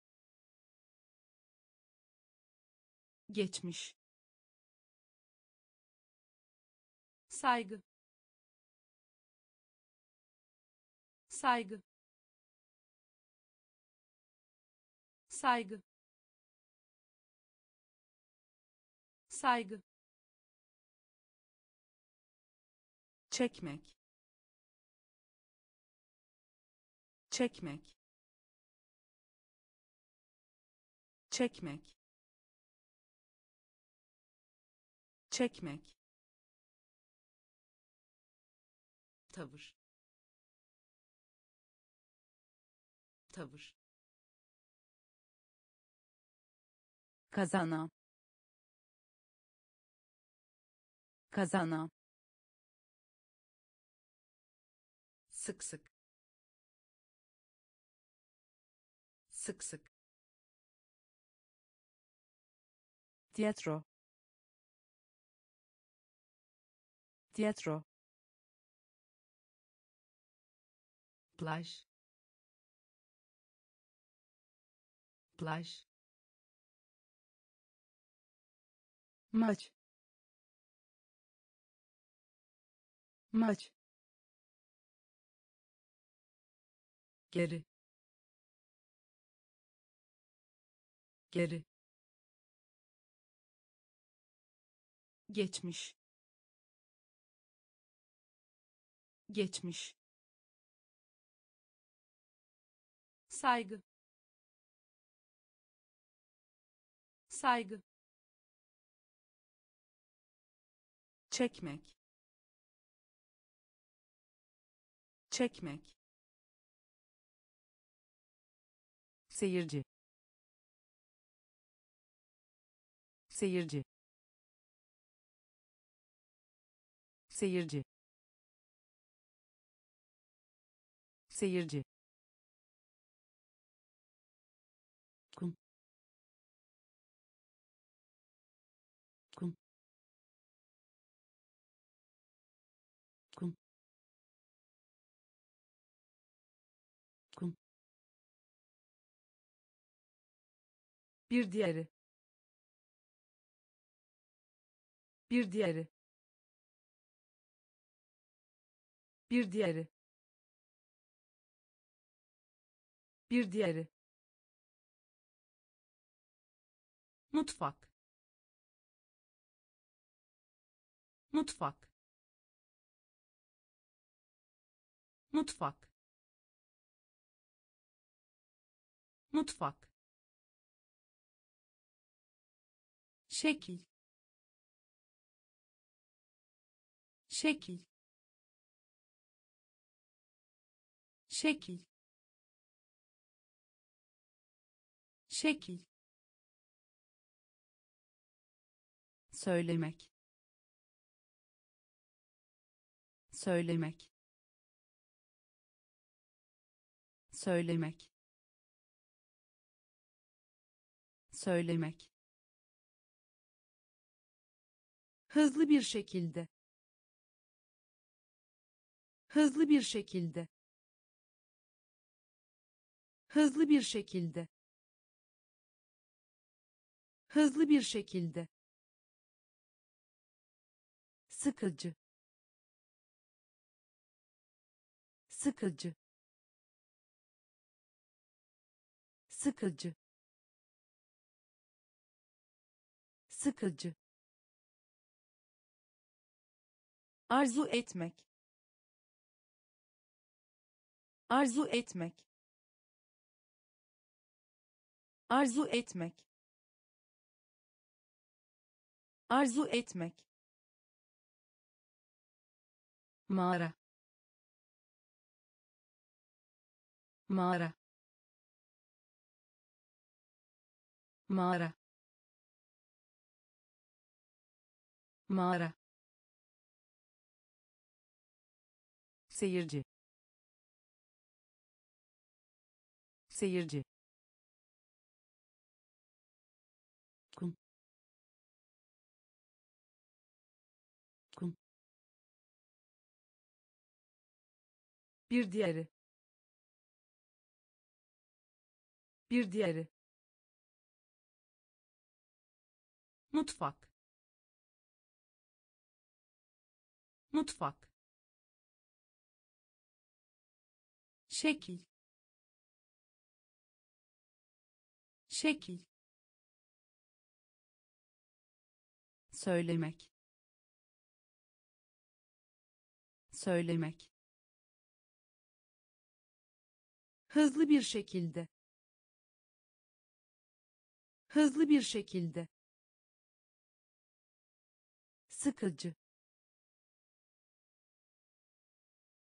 Geçmiş. Saygı saygı. Saygı. Saygı. Çekmek. Çekmek. Çekmek. Çekmek. Tavır tavır. Kazana. Kazana. Sık sık. Sık sık. Tiyatro tiyatro plaj plaj maç. Maç. Geri. Geri. Geçmiş. Geçmiş. Saygı saygı. Çekmek. Çekmek. Seyirci. Seyirci. Seyirci. Seyirci bir diğeri. Bir diğeri. Bir diğeri. Bir diğeri. Mutfak. Mutfak. Mutfak. Mutfak şekil. Şekil. Şekil. Şekil. Söylemek. Söylemek. Söylemek. Söylemek hızlı bir şekilde. Hızlı bir şekilde. Hızlı bir şekilde. Hızlı bir şekilde. Sıkıcı. Sıkıcı. Sıkıcı. Sıkıcı arzu etmek. Arzu etmek. Arzu etmek. Arzu etmek. Mağara. Mağara. Mağara. Mağara seyirci. Seyirci. Bir diğeri. Bir diğeri. Mutfak. Mutfak şekil. Şekil. Söylemek. Söylemek. Hızlı bir şekilde. Hızlı bir şekilde. Sıkıcı.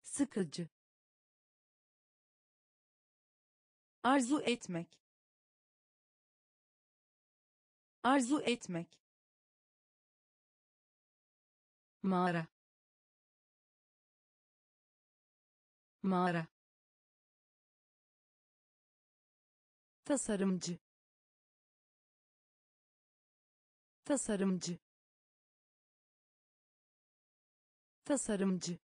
Sıkıcı arzu etmek. Arzu etmek. Mağara. Mağara. Tasarımcı. Tasarımcı. Tasarımcı.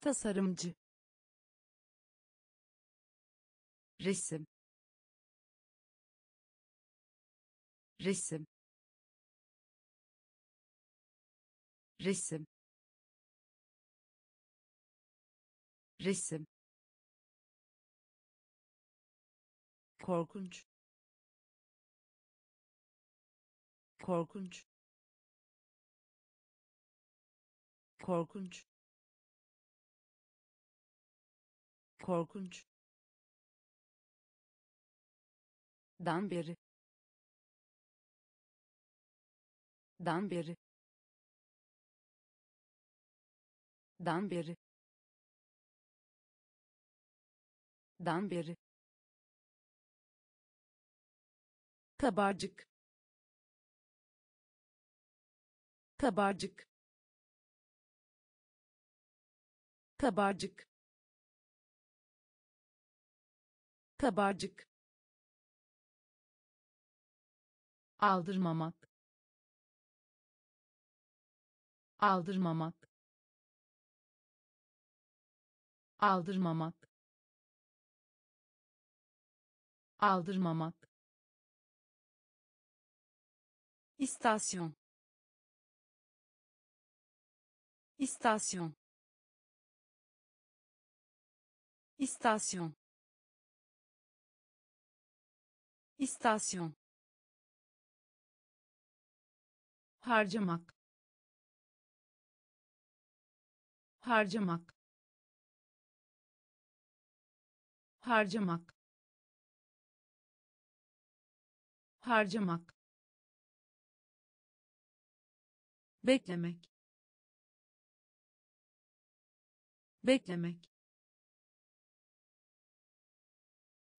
Tasarımcı resim. Resim. Resim. Resim. Korkunç. Korkunç. Korkunç. Korkunç dan beri. Dan beri. Dan beri. Dan beri. Kabarcık. Kabarcık. Kabarcık. Kabarcık aldırmamak. Aldırmamak. Aldırmamak. Aldırmamak. İstasyon. İstasyon. İstasyon. İstasyon harcamak. Harcamak. Harcamak. Harcamak. Beklemek. Beklemek.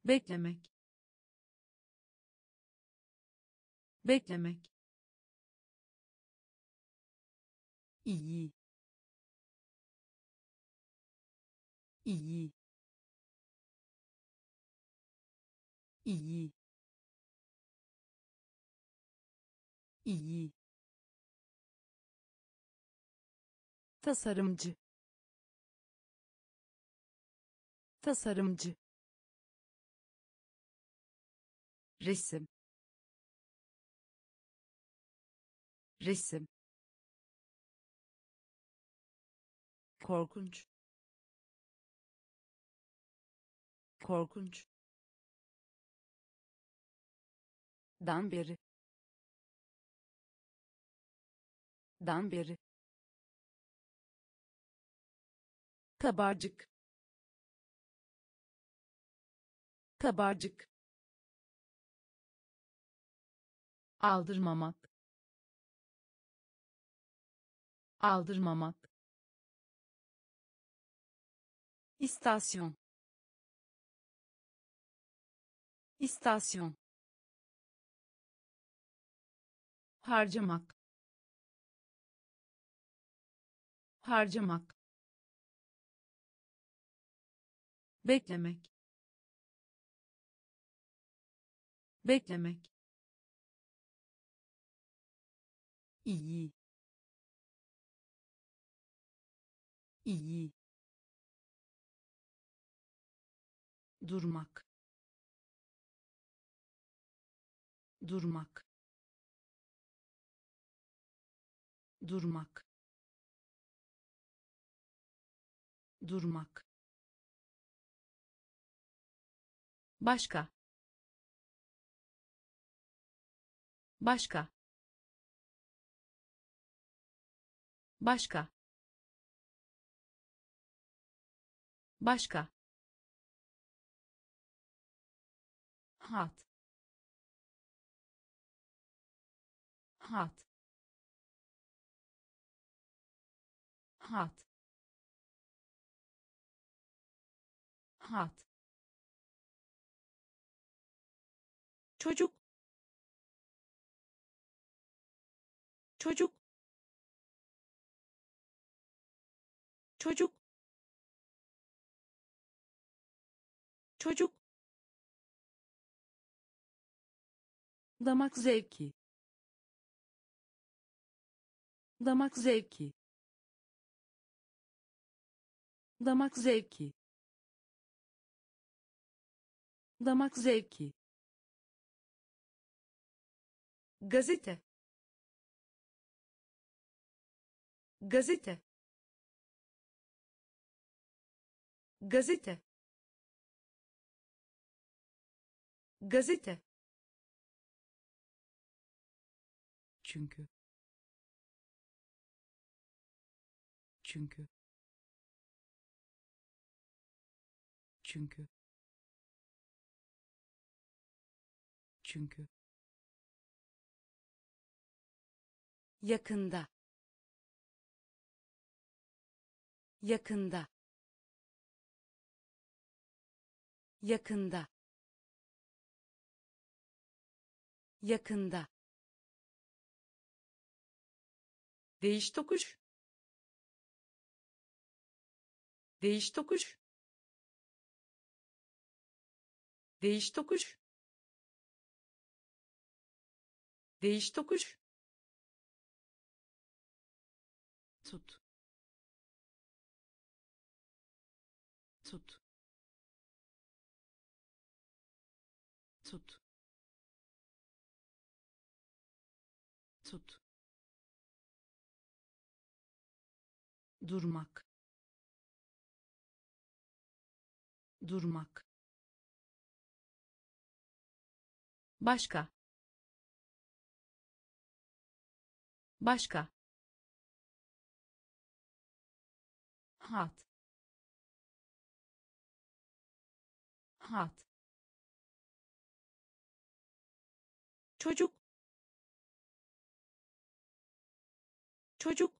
Beklemek. Beklemek iyi. İyi. İyi. İyi. Tasarımcı. Tasarımcı. Resim. Resim korkunç. Korkunç. Dan beri. Dan beri. Kabarcık. Kabarcık. Aldırmamak. Aldırmamak istasyon. İstasyon. Harcamak. Harcamak. Beklemek. Beklemek. İyi. İyi durmak durmak durmak durmak. Başka. Başka. Başka. Başka hat. Hat. Hat. Hat. Çocuk. Çocuk. Çocuk. Çocuk damak zevki. Damak zevki. Damak zevki. Damak zevki. Gazete. Gazete. Gazete. Gazete çünkü. Çünkü. Çünkü. Çünkü. Yakında. Yakında. Yakında. Yakında değiş tokuş. Değiş tokuş. Değiş tokuş. Değiş tokuş. Tut durmak durmak. Başka başka. Hat hat. Çocuk çocuk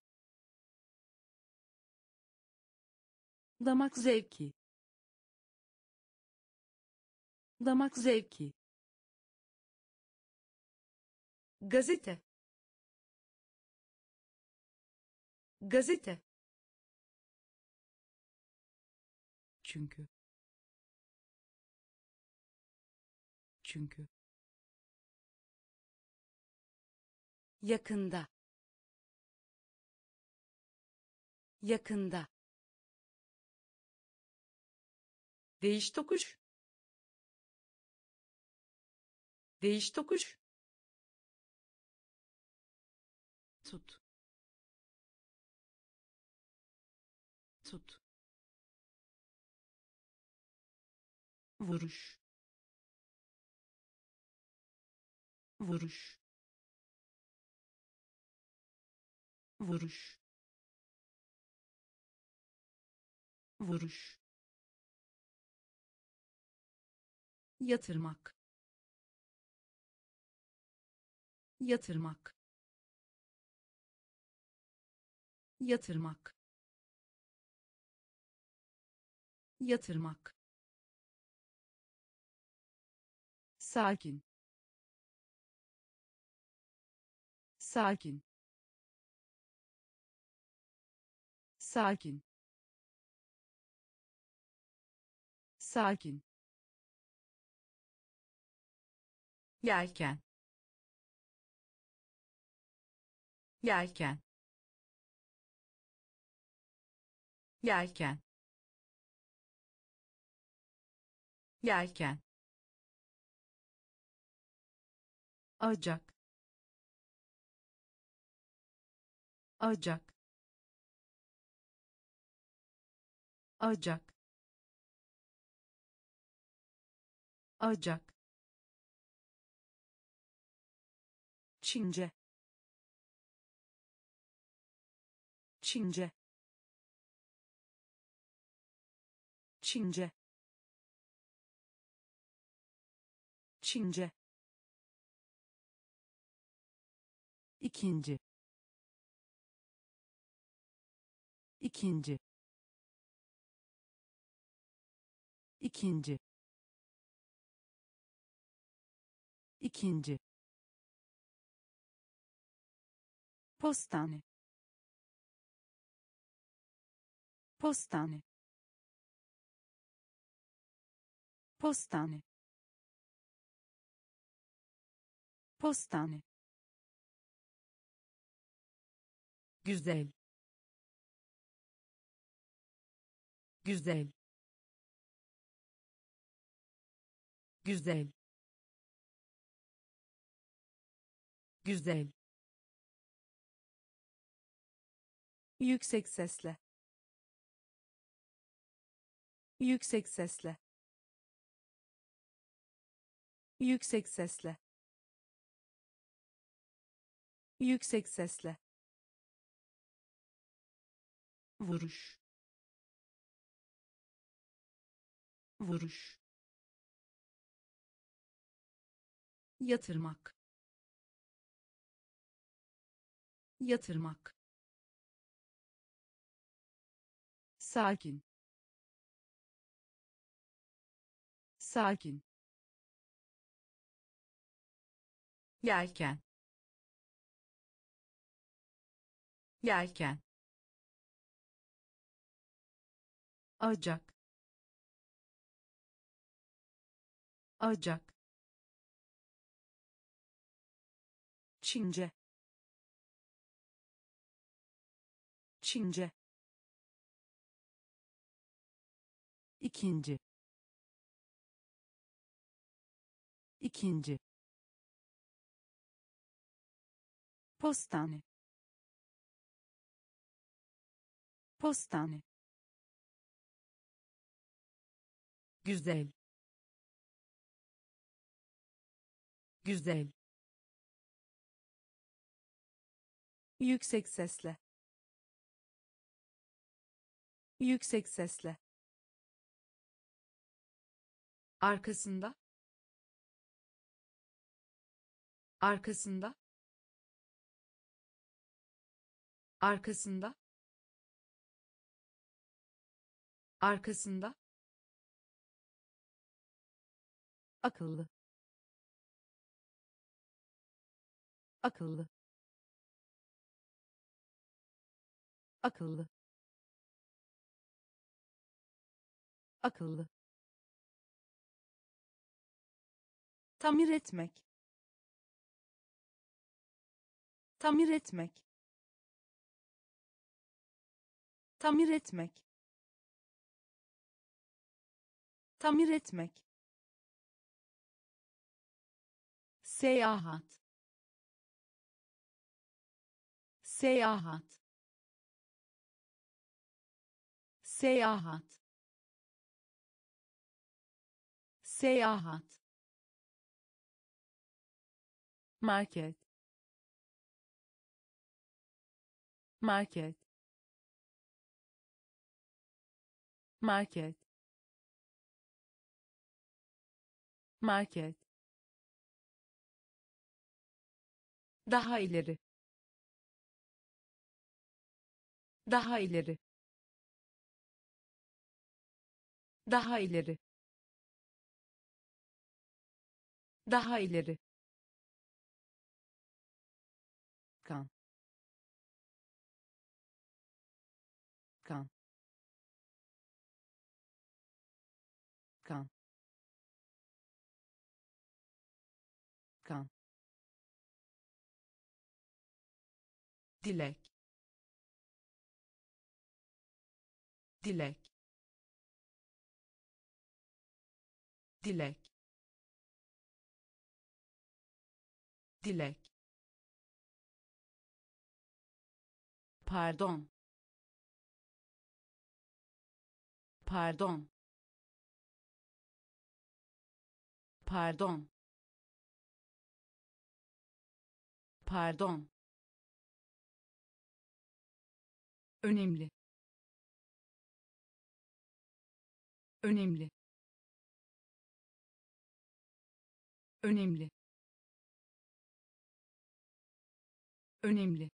damak zevki. Damak zevki. Gazete. Gazete. Çünkü. Çünkü. Yakında. Yakında değiş tokuş. Değiş tokuş. Tut. Tut. Vuruş. Vuruş. Vuruş. Vuruş yatırmak. Yatırmak. Yatırmak. Yatırmak. Sakin. Sakin. Sakin. Sakin yelken. Yelken. Yelken. Yelken. Acak acak acak acak Çince. Çince. Çince. Çince. İkinci. İkinci. İkinci. İkinci postane. Postane. Postane. Postane. Güzel. Güzel. Güzel. Güzel yüksek sesle. Yüksek sesle. Yüksek sesle. Yüksek sesle. Vuruş. Vuruş. Yatırmak. Yatırmak sakin. Sakin. Yelken. Yelken. Acak acak Çince. Çince ikinci. İkinci. Postane. Postane. Güzel. Güzel. Yüksek sesle. Yüksek sesle arkasında arkasında arkasında arkasında. Akıllı. Akıllı. Akıllı. Akıllı tamir etmek. Tamir etmek. Tamir etmek. Tamir etmek. Seyahat. Seyahat. Seyahat. Seyahat market. Market. Market. Market. Daha ileri. Daha ileri. Daha ileri. Daha ileri dilek. Dilek. Dilek. Dilek. Pardon. Pardon. Pardon. Pardon önemli. Önemli. Önemli. Önemli.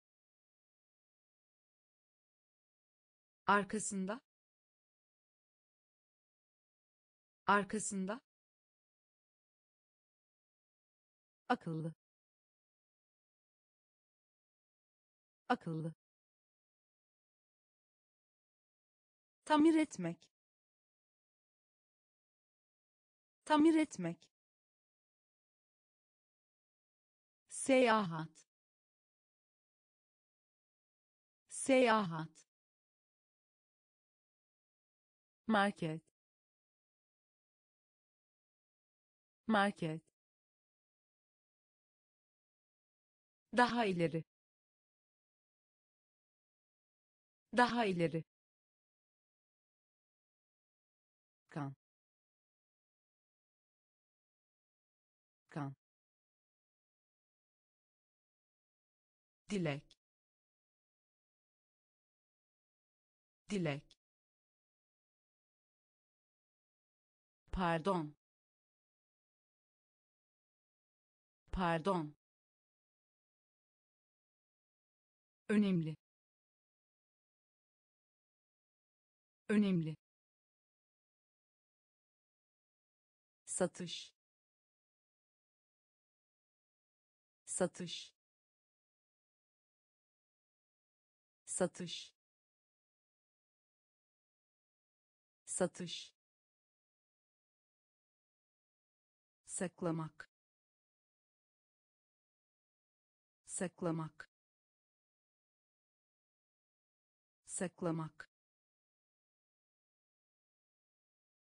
Arkasında. Arkasında. Akıllı. Akıllı tamir etmek. Tamir etmek. Seyahat. Seyahat. Market. Market. Daha ileri. Daha ileri dilek. Dilek. Pardon. Pardon. Önemli. Önemli. Satış. Satış satış. Satış. Saklamak. Saklamak. Saklamak.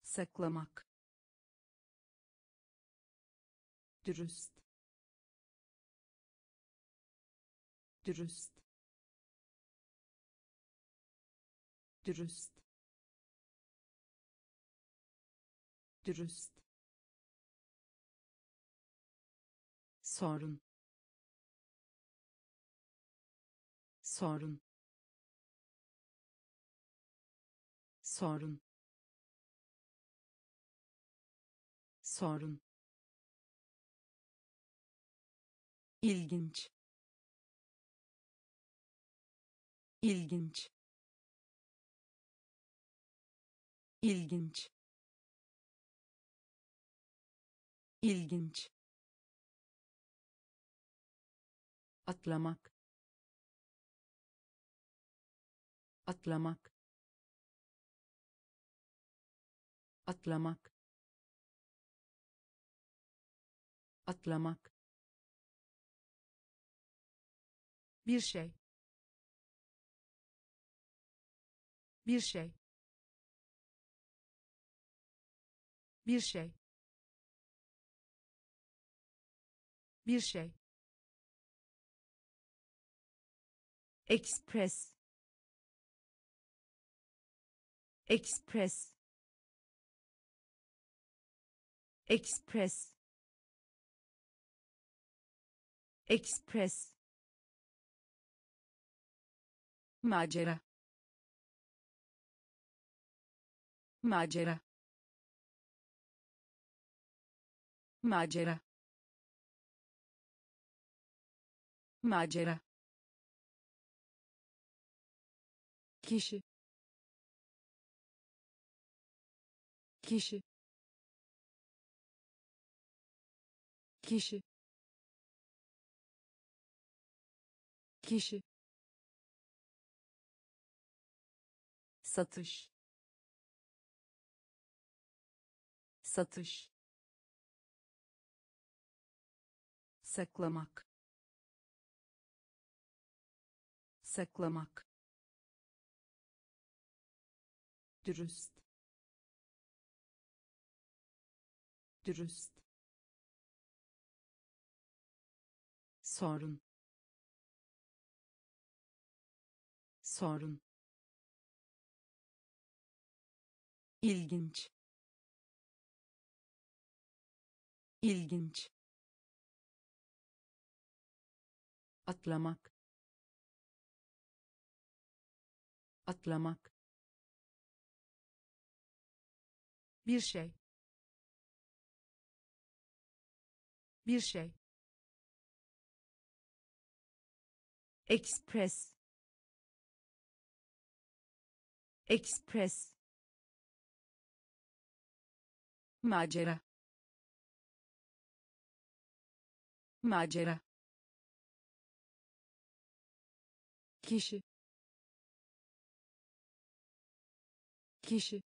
Saklamak. Dürüst. Dürüst dürüst. Dürüst. Sorun. Sorun. Sorun. Sorun. İlginç. İlginç ilginç. İlginç. Atlamak. Atlamak. Atlamak. Atlamak. Bir şey. Bir şey bir şey. Bir şey. Express. Express. Express. Express. Macera. Macera macera. Macera. Kişi. Kişi. Kişi. Kişi. Satış. Satış saklamak. Saklamak. Dürüst. Dürüst. Sorun. Sorun. İlginç. İlginç atlamak. Atlamak. Bir şey. Bir şey. Express. Express. Macera. Macera kişi. Kişi.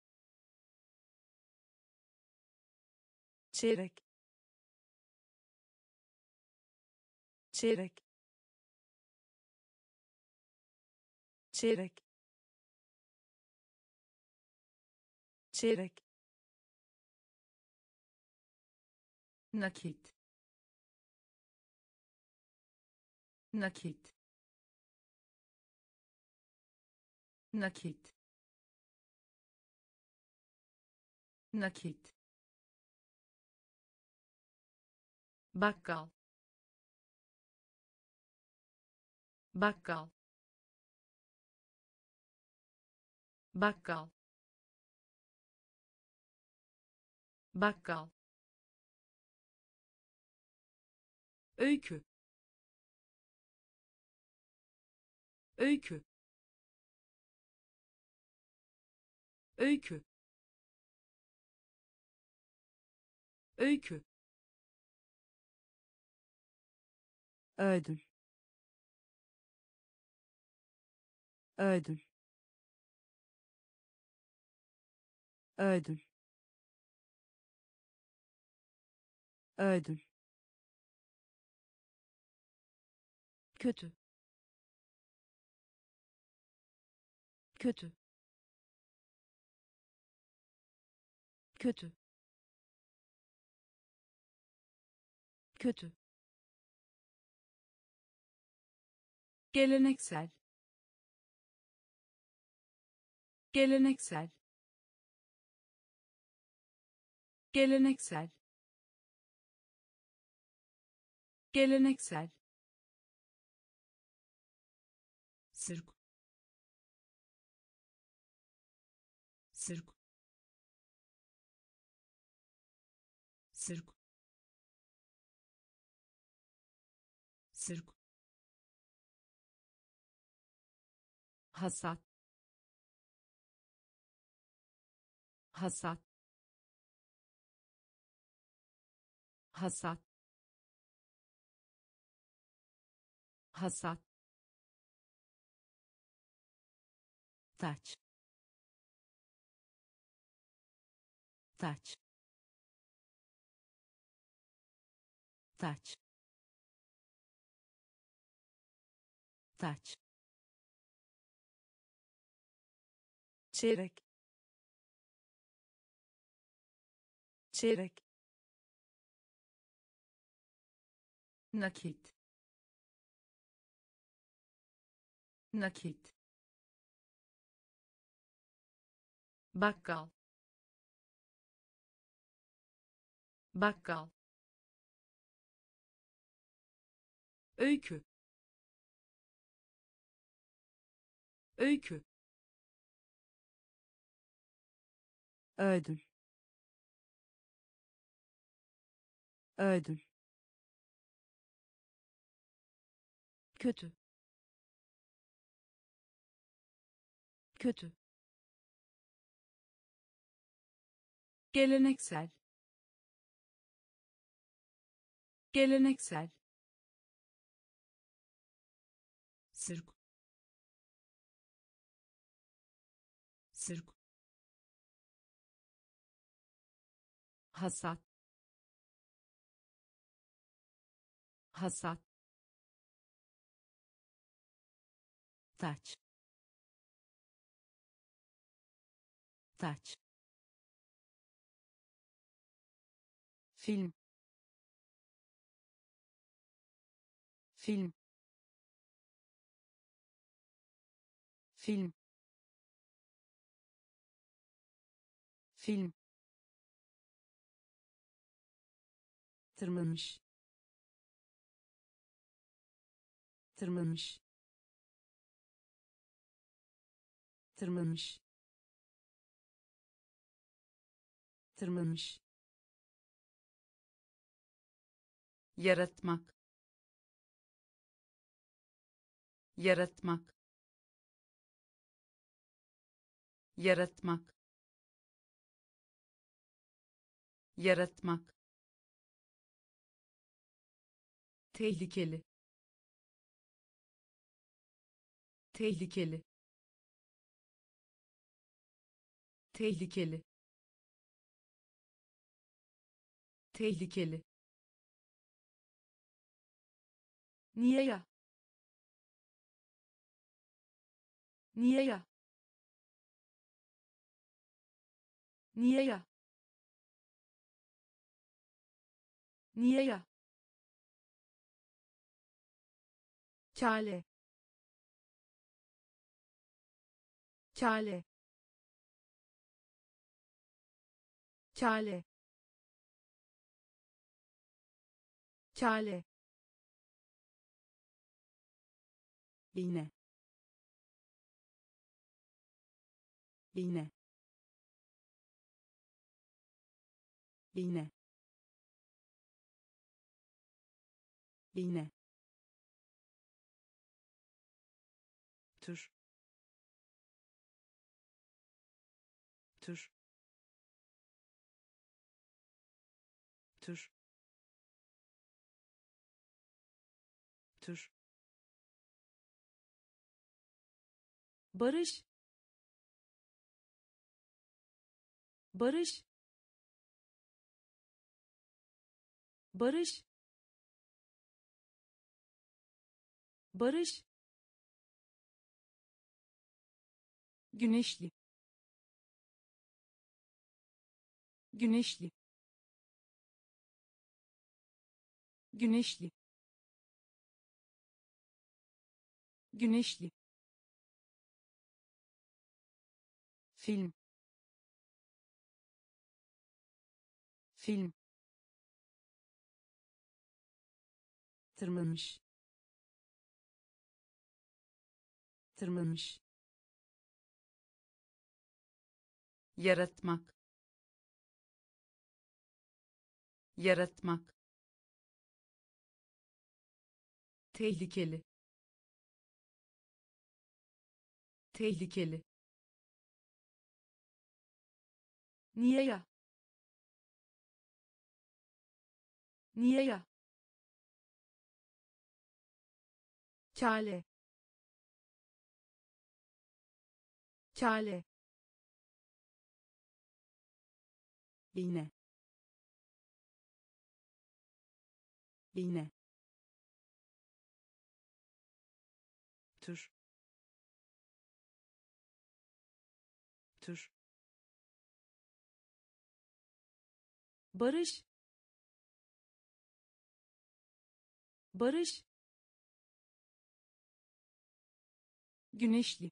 Çeyrek. Çeyrek. Çeyrek. Çeyrek. Nakit. Nakit nakit. Nakit. Bakkal. Bakkal. Bakkal. Bakkal. Öykü. Öykü öykü. Öykü. Ödül. Ödül. Ödül. Ödül. Kötü. Kötü kötü. Kötü. Geleneksel. Geleneksel. Geleneksel. Geleneksel. Sirk. Sirk sirk sirk hasat. Hasat. Hasat. Hasat. Taç. Taç taç taç çeyrek. Çeyrek. Nakit. Nakit. Bakkal. Bakkal öykü. Öykü. Ödül. Ödül. Kötü. Kötü. Geleneksel. Geleneksel sirk sirk hasat. Hasat. Taç. Taç. Film. Film film. Film. Tırmanmış. Tırmanmış. Tırmanmış. Tırmanmış. Yaratmak. Yaratmak yaratmak. Yaratmak. Tehlikeli. Tehlikeli. Tehlikeli. Tehlikeli. Niye ya? Niye ya? Niye ya? Niye ya? Kale. Kale. Kale. Kale. iğne iğne iğne iğne tür. Tür. Tür. Tür. Barış. Barış. Barış. Barış. Güneşli. Güneşli. Güneşli. Güneşli. film film tırmanmış. Tırmanmış. Yaratmak. Yaratmak. Tehlikeli. Tehlikeli. Niye ya? Niye ya? Kale. Kale. iğne iğne tür tür Barış. Barış. Güneşli.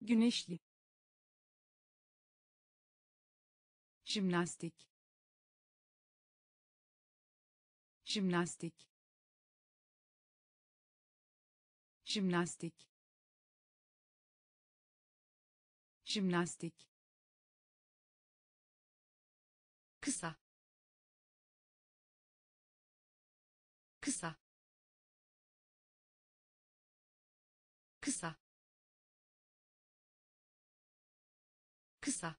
Güneşli. Jimnastik. Jimnastik. Jimnastik. Jimnastik. kısa kısa kısa. Kısa.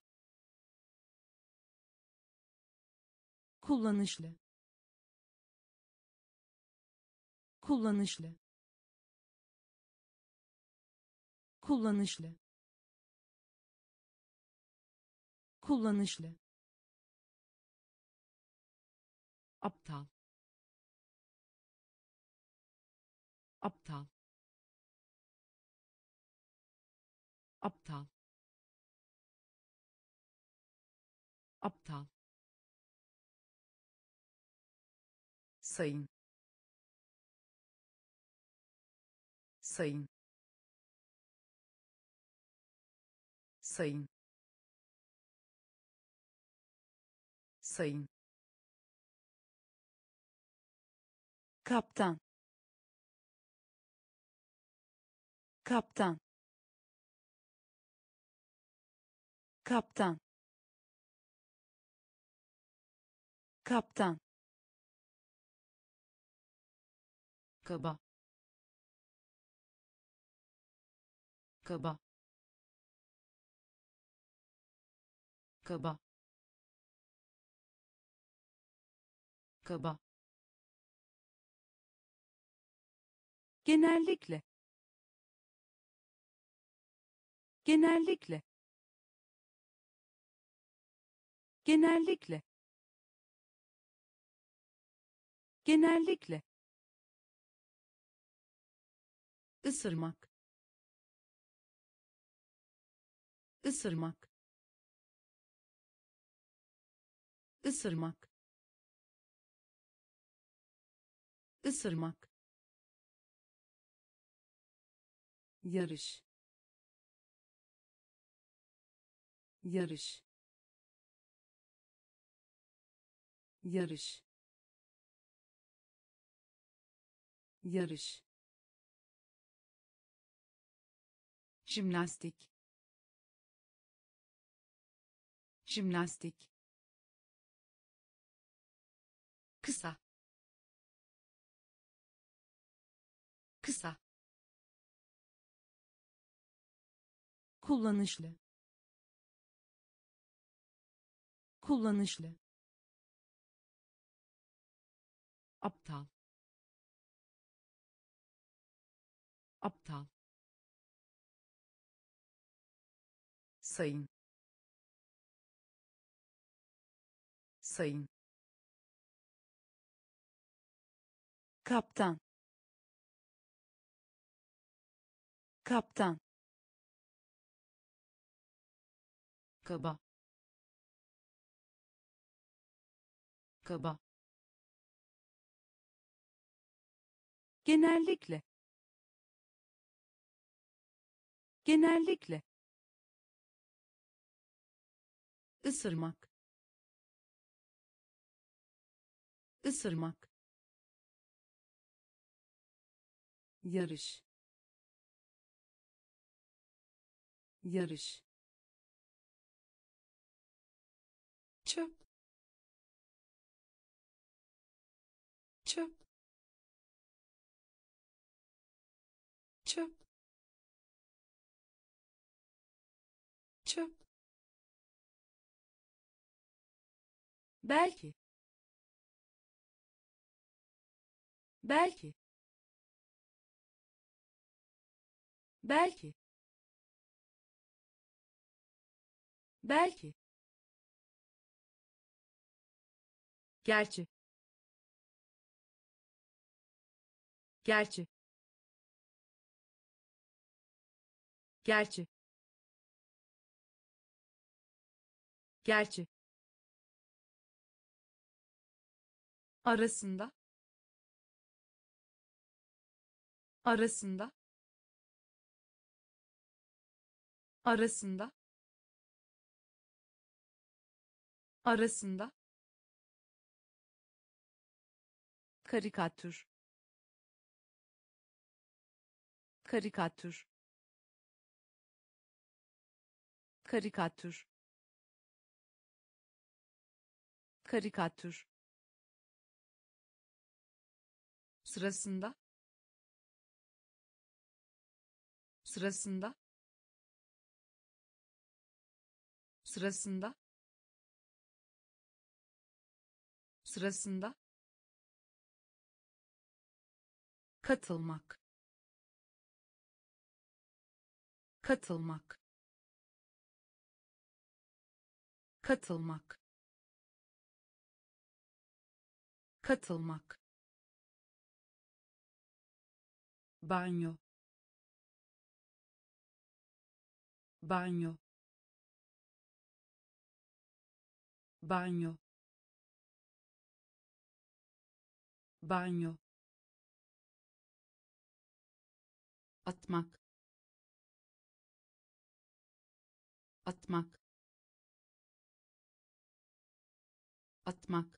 Kullanışlı. Kullanışlı. Kullanışlı. Kullanışlı. Aptal. Aptal aptal. Aptal. Sayın. Sayın. Sayın. Sayın. Kaptan. Kaptan kaptan. Kaptan. Kaba. Kaba. Kaba. Kaba. Genellikle. Genellikle genellikle. Genellikle. Isırmak ısırmak ısırmak ısırmak yarış. Yarış yarış. Yarış. Jimnastik. Jimnastik. Kısa. Kısa. Kullanışlı. Kullanışlı aptal. Aptal. Sayın. Sayın. Kaptan. Kaptan. Kaba. Kaba genellikle. Genellikle. Isırmak ısırmak yarış. Yarış. Çöp belki. Belki. Belki. Belki. Gerçi. Gerçi. Gerçi. Gerçi arasında arasında arasında arasında. Karikatür. Karikatür. Karikatür. Karikatür sırasında? Sırasında? Sırasında? Sırasında? Katılmak. Katılmak. Katılmak. Katılmak banyo. Banyo. Banyo. Banyo. Atmak. Atmak. Atmak.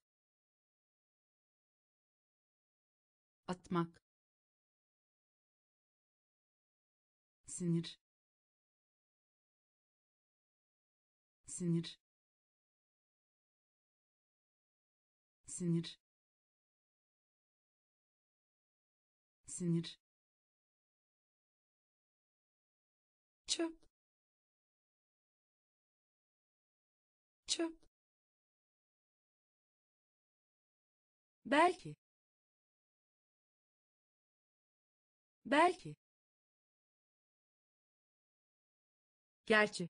Atmak sinir. Sinir. Sinir. Sinir. Çöp. Çöp. Belki. Belki gerçi.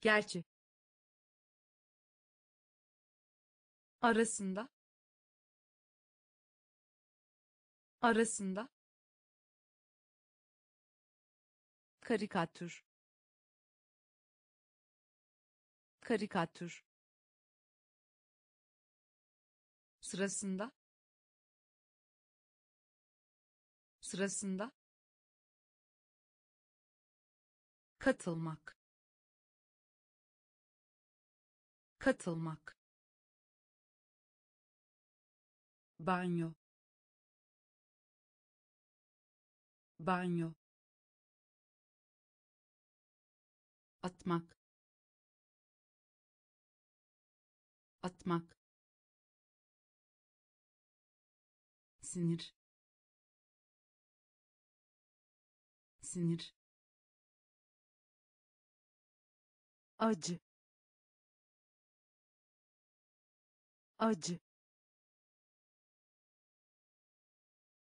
Gerçi. Arasında. Arasında. Karikatür. Karikatür. Sırasında. Sırasında katılmak. Katılmak. Banyo. Banyo. Atmak. Atmak. Sinir. Sinir acı. Acı.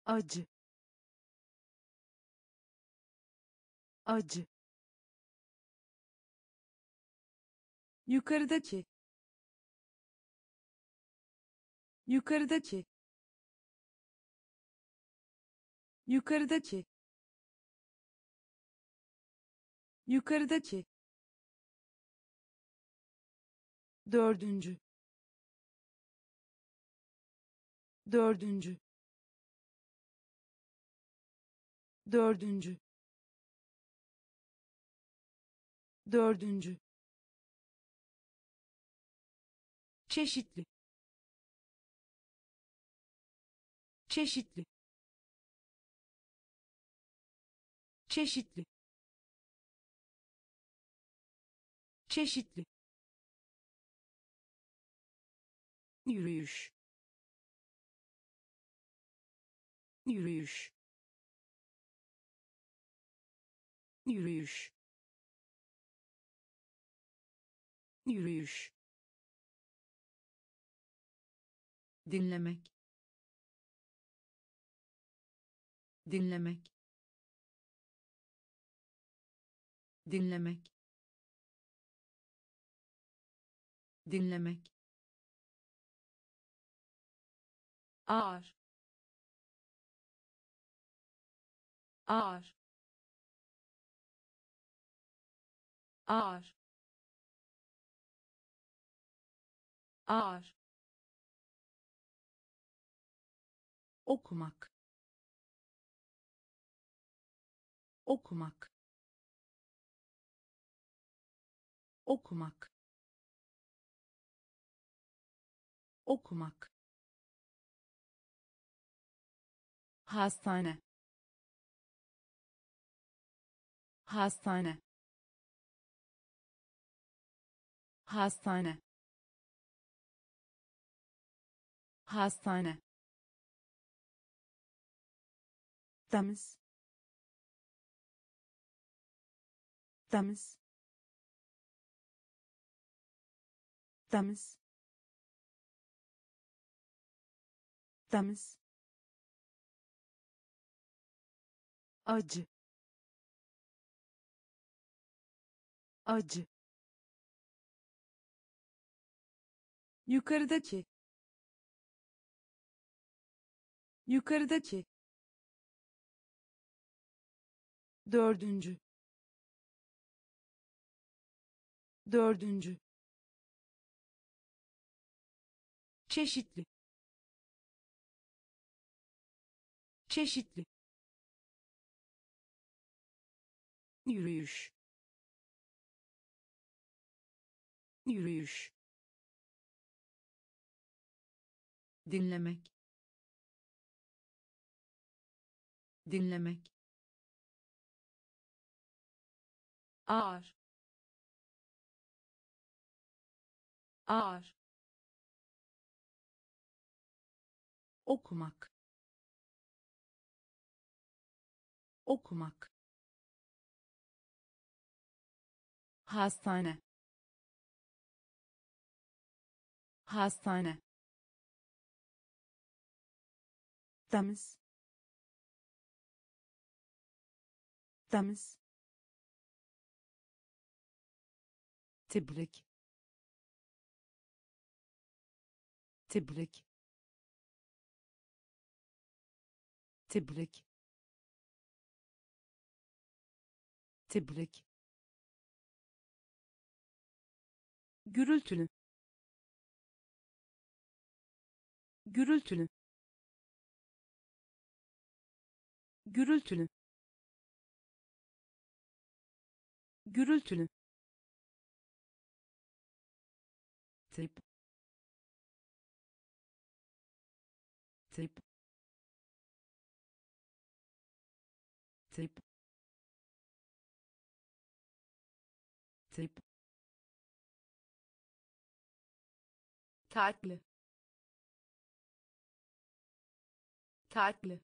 Acı. Acı. Yukarıdaki. Yukarıdaki. Yukarıdaki. Yukarıdaki dördüncü. Dördüncü. Dördüncü. Dördüncü. Çeşitli. Çeşitli. Çeşitli. Çeşitli yürüyüş. Yürüyüş. Yürüyüş. Yürüyüş. Dinlemek. Dinlemek. Dinlemek. Dinlemek ağır. Ağır. Ağır. Ağır. Okumak. Okumak. Okumak. Okumak hastane. Hastane. Hastane. Hastane. Temiz. Temiz. Temiz. Temiz acı. Acı. Yukarıdaki. Yukarıdaki. Dördüncü. Dördüncü. Çeşitli. Çeşitli yürüyüş. Yürüyüş. Dinlemek. Dinlemek. Ağır. Ağır. Okumak. Okumak hastane. Hastane. Temiz. Temiz. Tebrik. Tebrik. Tebrik. Tebrik gürültülü gürültülü gürültülü gürültülü tip tip tip tatlı. Tatlı.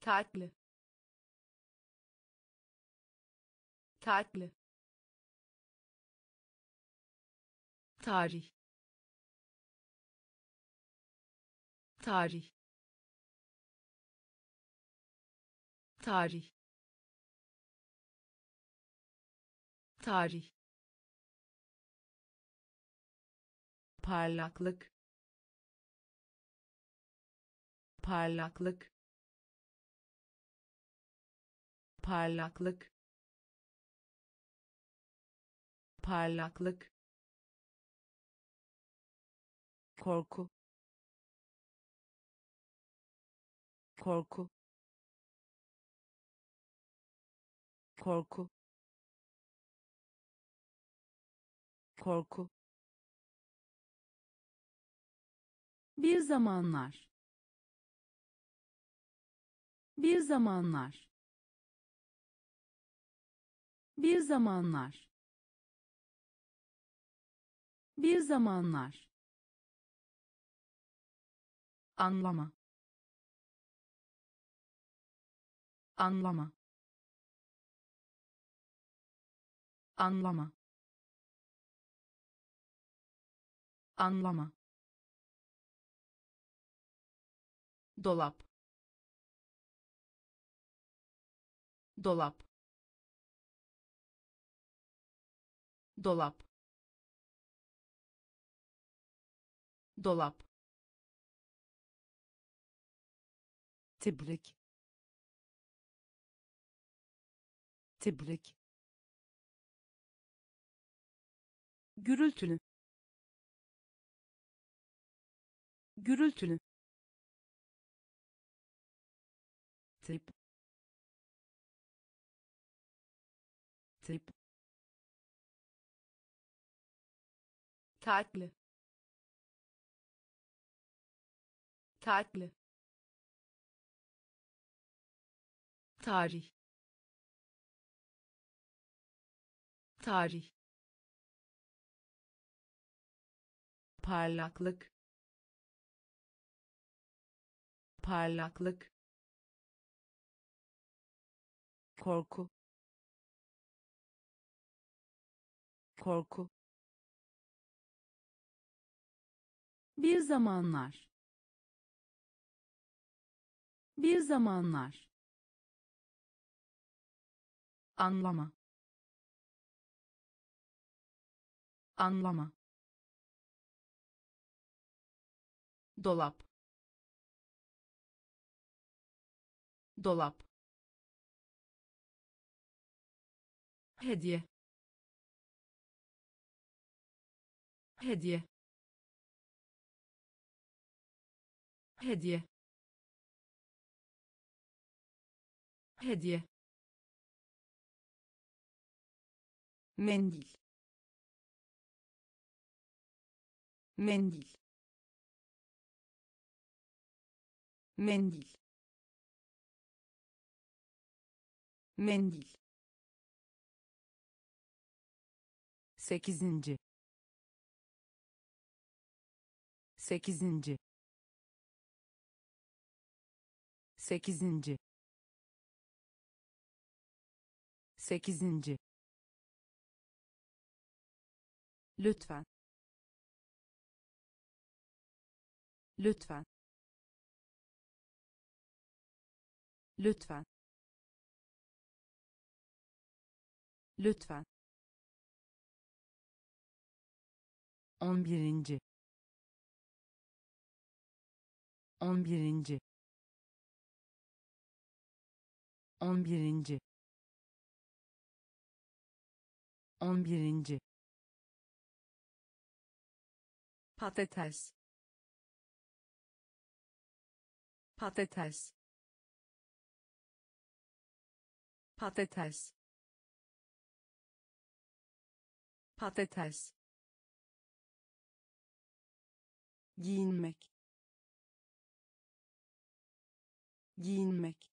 Tatlı. Tatlı. Tarih. Tarih. Tarih. Tarih parlaklık parlaklık parlaklık parlaklık korku korku korku korku bir zamanlar. Bir zamanlar. Bir zamanlar. Bir zamanlar. Anlama. Anlama. Anlama. Anlama dolap. Dolap. Dolap. Dolap. Tebrik. Tebrik. Gürültülü gürültülü tip. Tip. Tatlı tatlı tarih. Tarih. Parlaklık. Parlaklık korku. Korku. Bir zamanlar. Bir zamanlar. Anlama. Anlama. Dolap. Dolap hediye. Hediye. Hediye. Hediye. Mendil. Mendil. Mendil. Mendil sekizinci. Sekizinci. Sekizinci. Sekizinci. Lütfen. Lütfen. Lütfen. Lütfen on birinci. On birinci. On birinci. On birinci. Patates. Patates. Patates. Patates giyinmek. Giyinmek.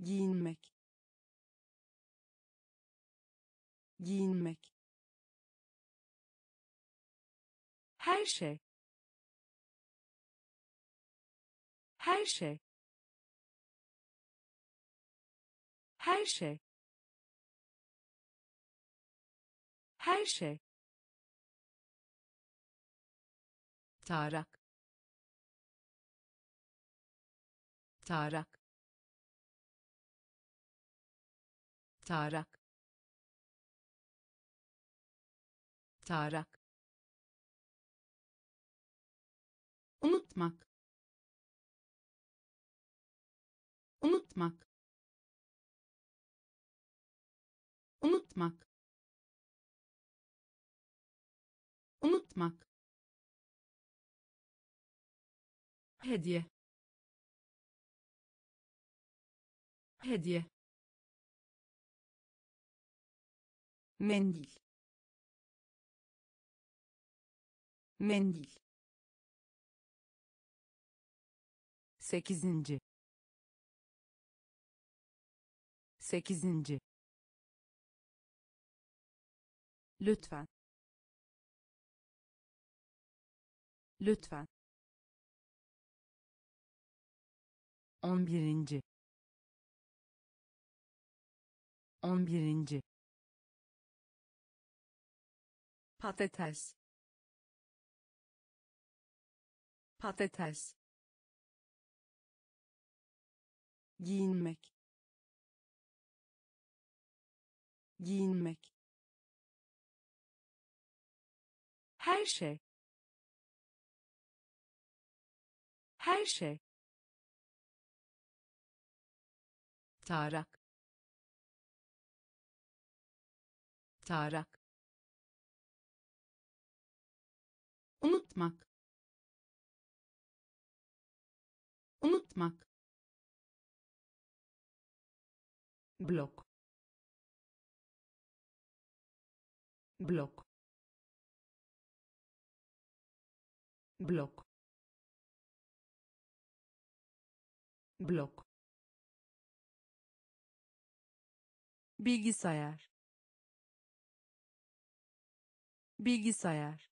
Giyinmek. Giyinmek. Her şey. Her şey. Her şey. Her şey tarak. Tarak. Tarak. Tarak. Unutmak. Unutmak. Unutmak. Unutmak hediye. Hediye. Mendil. Mendil. Sekizinci. Sekizinci. Lütfen. Lütfen on birinci. On birinci. Patates. Patates. Giyinmek. Giyinmek. Her şey. Her şey tarak. Tarak. Unutmak. Unutmak. Blok. Blok. Blok. Blok bilgisayar. Bilgisayar.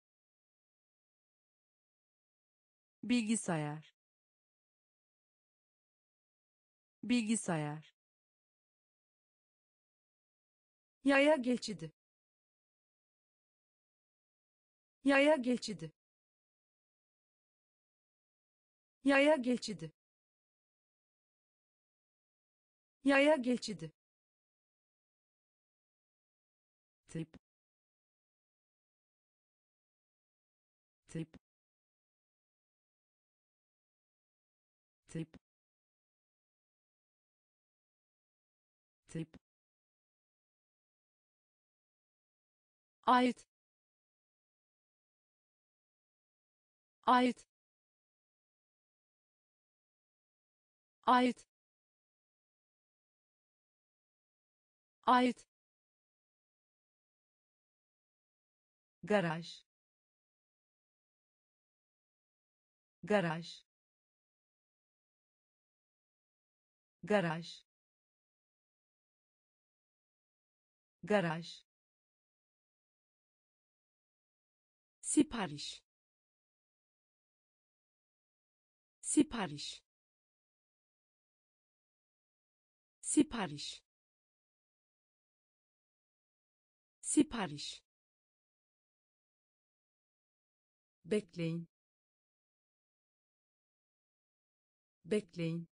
Bilgisayar. Bilgisayar. Yaya geçidi. Yaya geçidi. Yaya geçidi. Yaya geçidi tip tip tip tip ait ait ait ait garaj garaj garaj garaj sipariş sipariş sipariş sipariş bekleyin. Bekleyin.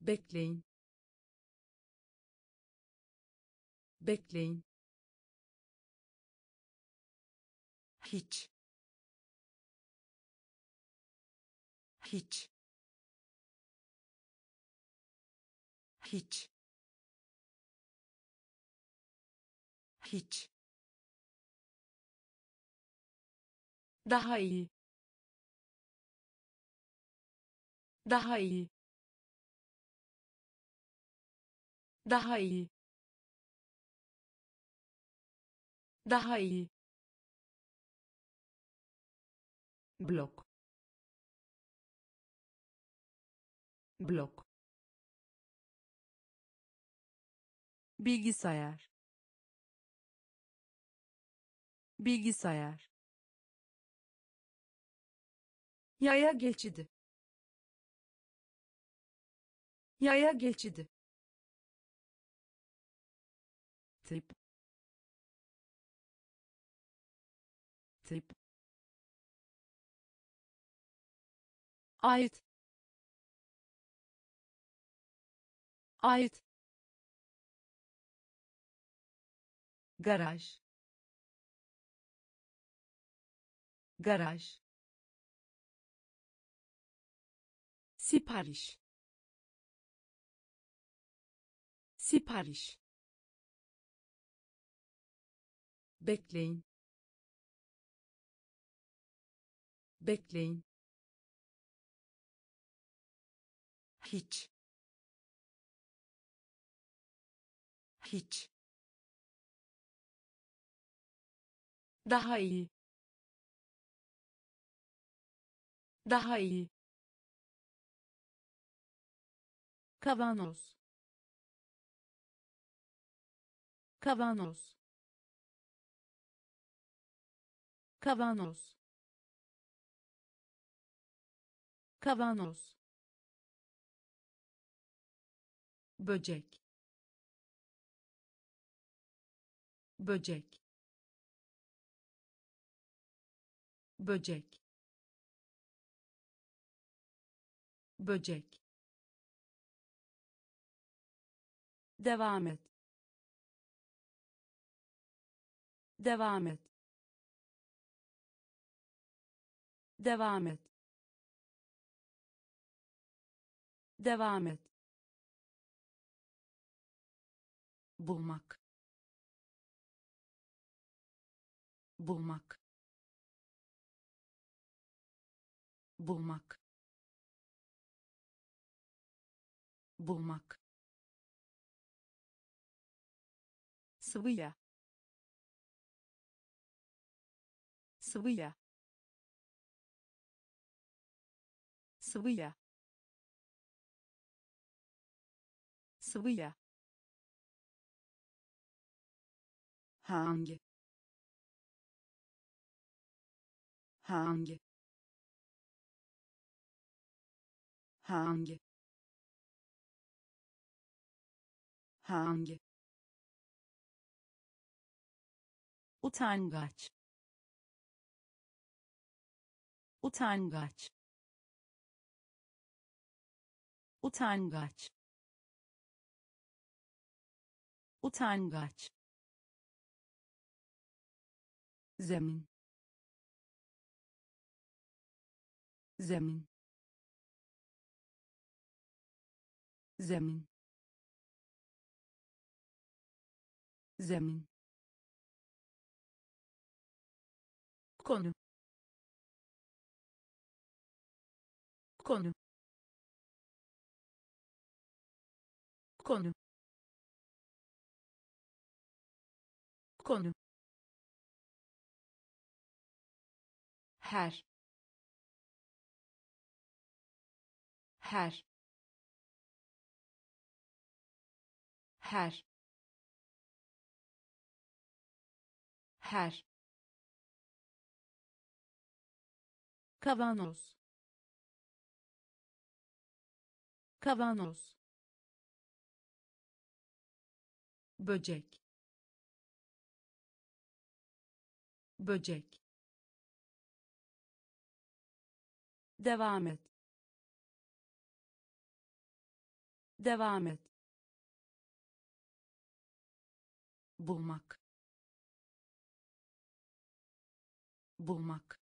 Bekleyin. Bekleyin. Hiç. Hiç. Hiç. Hiç daha iyi. Daha iyi. Daha iyi. Daha iyi. Blok. Blok. Bilgisayar. Bilgisayar yaya geçidi. Yaya geçidi. Tip tip ait. Ait. Garaj. Garaj sipariş. Sipariş. Bekleyin. Bekleyin. Hiç. Hiç. Daha iyi. Daha iyi kavanoz. Kavanoz. Kavanoz. Kavanoz. Böcek. Böcek. Böcek. Böcek devam et. Devam et. Devam et. Devam et. Bulmak. Bulmak. Bulmak. Bulmak sıvıya sıvıya sıvıya sıvıya hangi? Hangi? Hangi? Hangi utangaç. Utangaç. Utangaç. Utangaç. Zemin. Zemin. Zemin. Zemin konu. Konu. Konu. Konu. Her. Her. Her. Her kavanoz. Kavanoz. Böcek. Böcek. Devam et. Devam et. Bulmak. Bulmak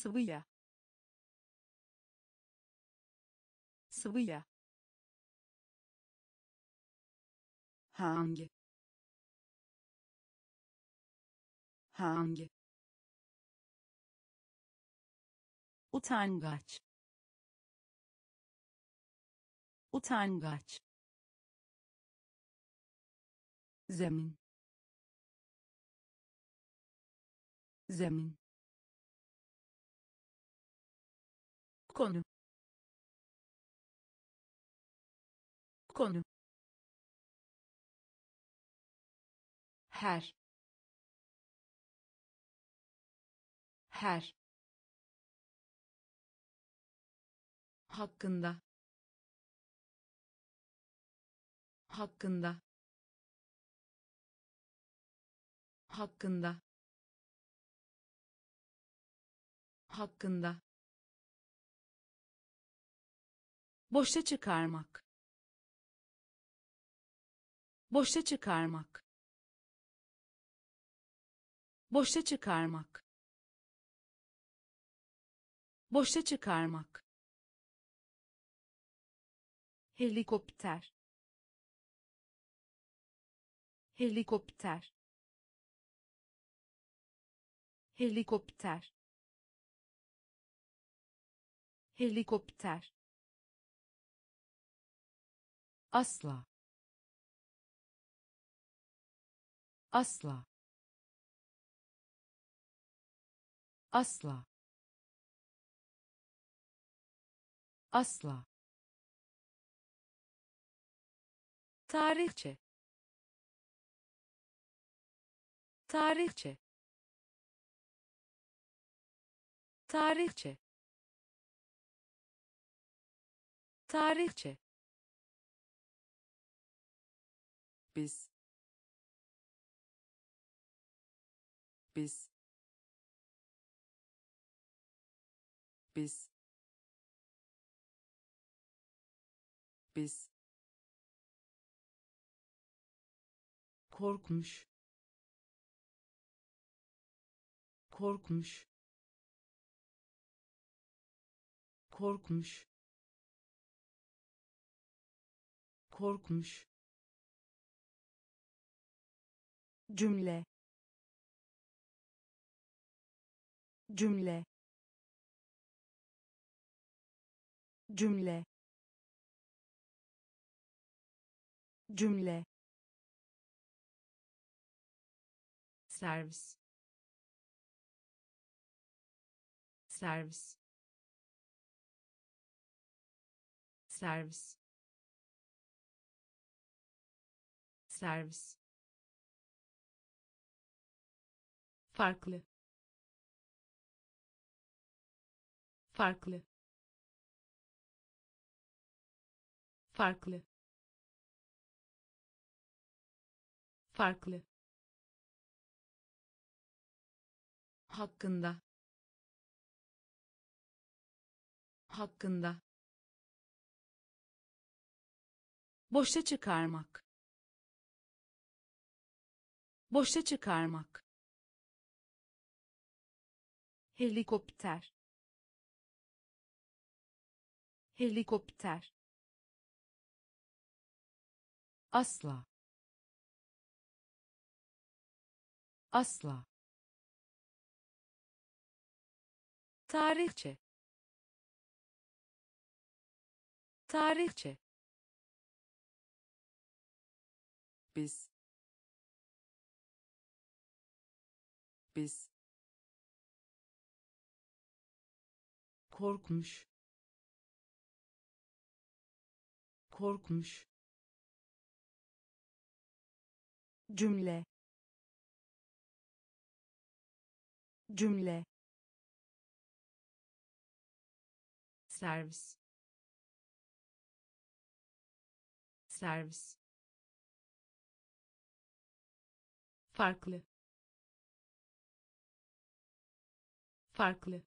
sıvıya sıvıya hangi hangi utangaç utangaç zemin zemin konu. Konu. Her. Her. Hakkında. Hakkında. Hakkında. Hakkında boşa çıkarmak. Boşa çıkarmak. Boşa çıkarmak. Boşa çıkarmak. Helikopter. Helikopter. Helikopter. Helikopter asla. Asla. Asla. Asla. Tarihçe. Tarihçe. Tarihçe. Tarihçe biz. Biz. Biz. Biz. Korkmuş. Korkmuş. Korkmuş. Korkmuş cümle. Cümle. Cümle. Cümle. Servis. Servis. Servis. Servis farklı. Farklı. Farklı. Farklı. Hakkında. Hakkında. Boşa çıkarmak. Boşa çıkarmak helikopter. Helikopter. Asla. Asla. Tarihçe. Tarihçe. Biz. Biz korkmuş. Korkmuş. Cümle. Cümle. Servis. Servis. Farklı. Farklı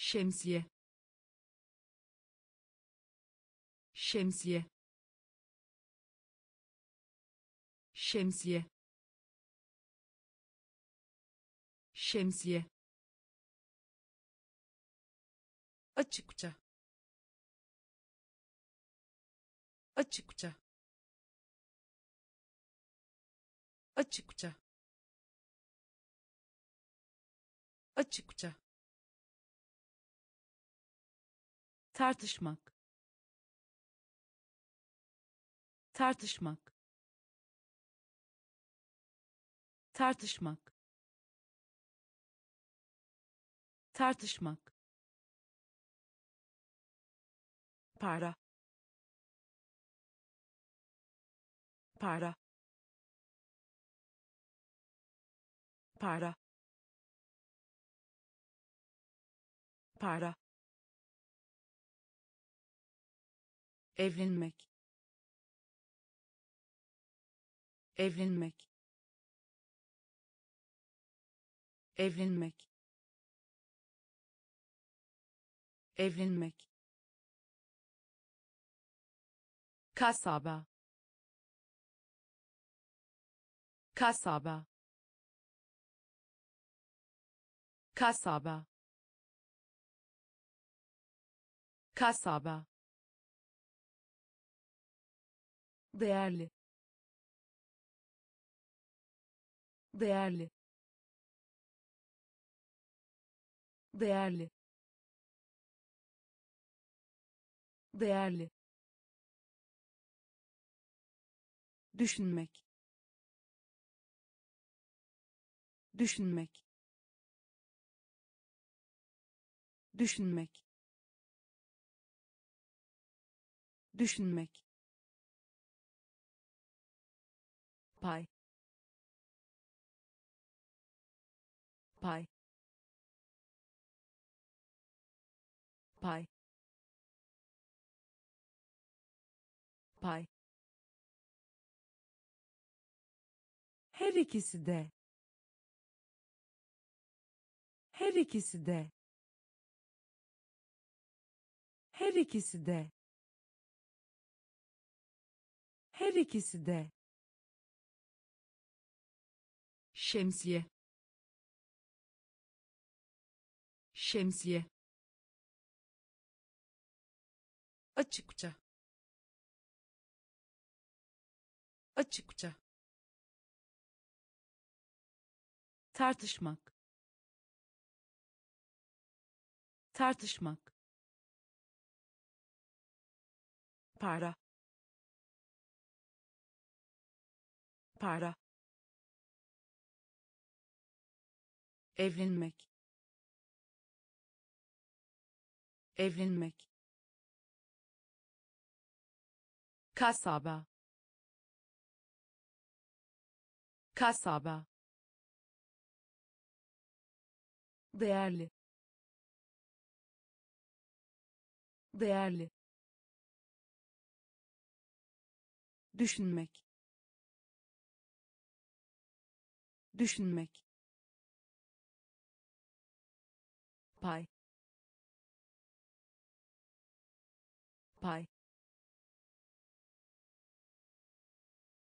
şemsiye. Şemsiye. Şemsiye. Şemsiye. Açıkça. Açıkça. Açıkça. Açıkça tartışmak. Tartışmak. Tartışmak. Tartışmak. Para. Para. Para. Para evlenmek. Evlenmek. Evlenmek. Evlenmek. Kasaba. Kasaba. Kasaba. Kasaba değerli değerli değerli değerli. Düşünmek düşünmek. Düşünmek düşünmek pay. Pay. Pay. Pay. Her ikisi de. Her ikisi de. Her ikisi de. Her ikisi de şemsiye. Şemsiye. Açıkça. Açıkça. Tartışmak. Tartışmak. Para. Para evlenmek. Evlenmek. Kasaba. Kasaba. Değerli. Değerli. Düşünmek. Düşünmek pay. Pay.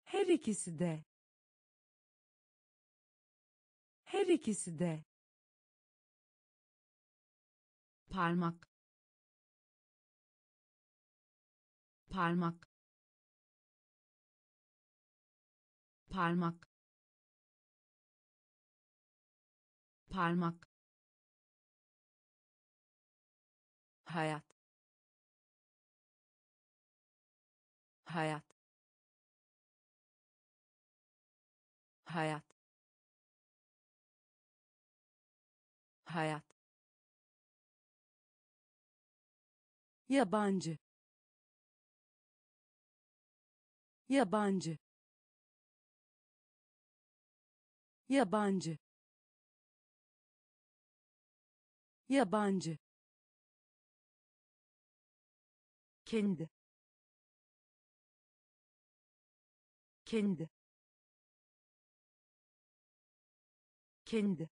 Her ikisi de. Her ikisi de. Parmak. Parmak. Parmak. Parmak hayat. Hayat. Hayat. Hayat. Yabancı. Yabancı. Yabancı. Yabancı kendi. Kendi. Kendi.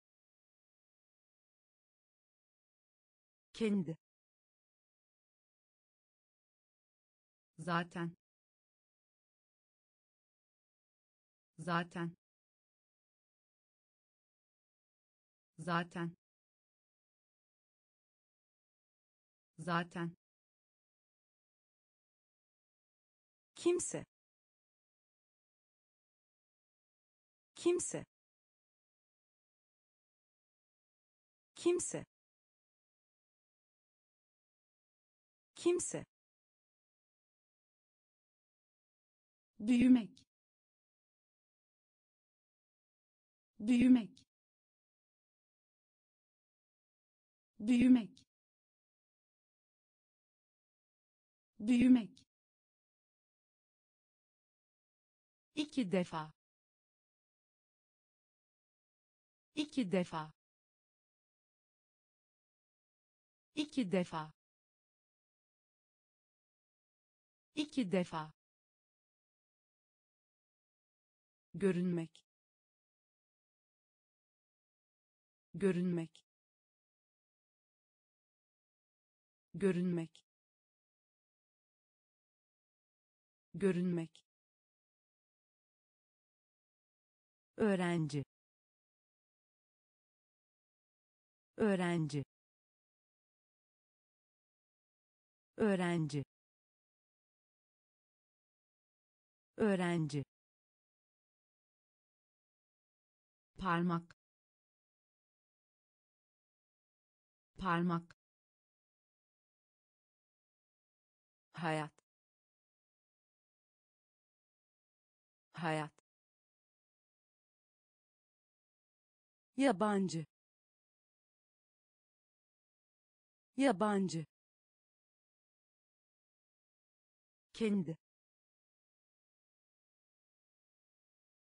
Kendi. Zaten. Zaten. Zaten. Zaten kimse. Kimse. Kimse. Kimse. Büyümek. Büyümek. Büyümek. Büyümek iki defa. İki defa. İki defa. İki defa. Görünmek. Görünmek. Görünmek. Görünmek öğrenci. Öğrenci. Öğrenci. Öğrenci. Parmak. Parmak. Hayat. Hayat yabancı. Yabancı. Kendi.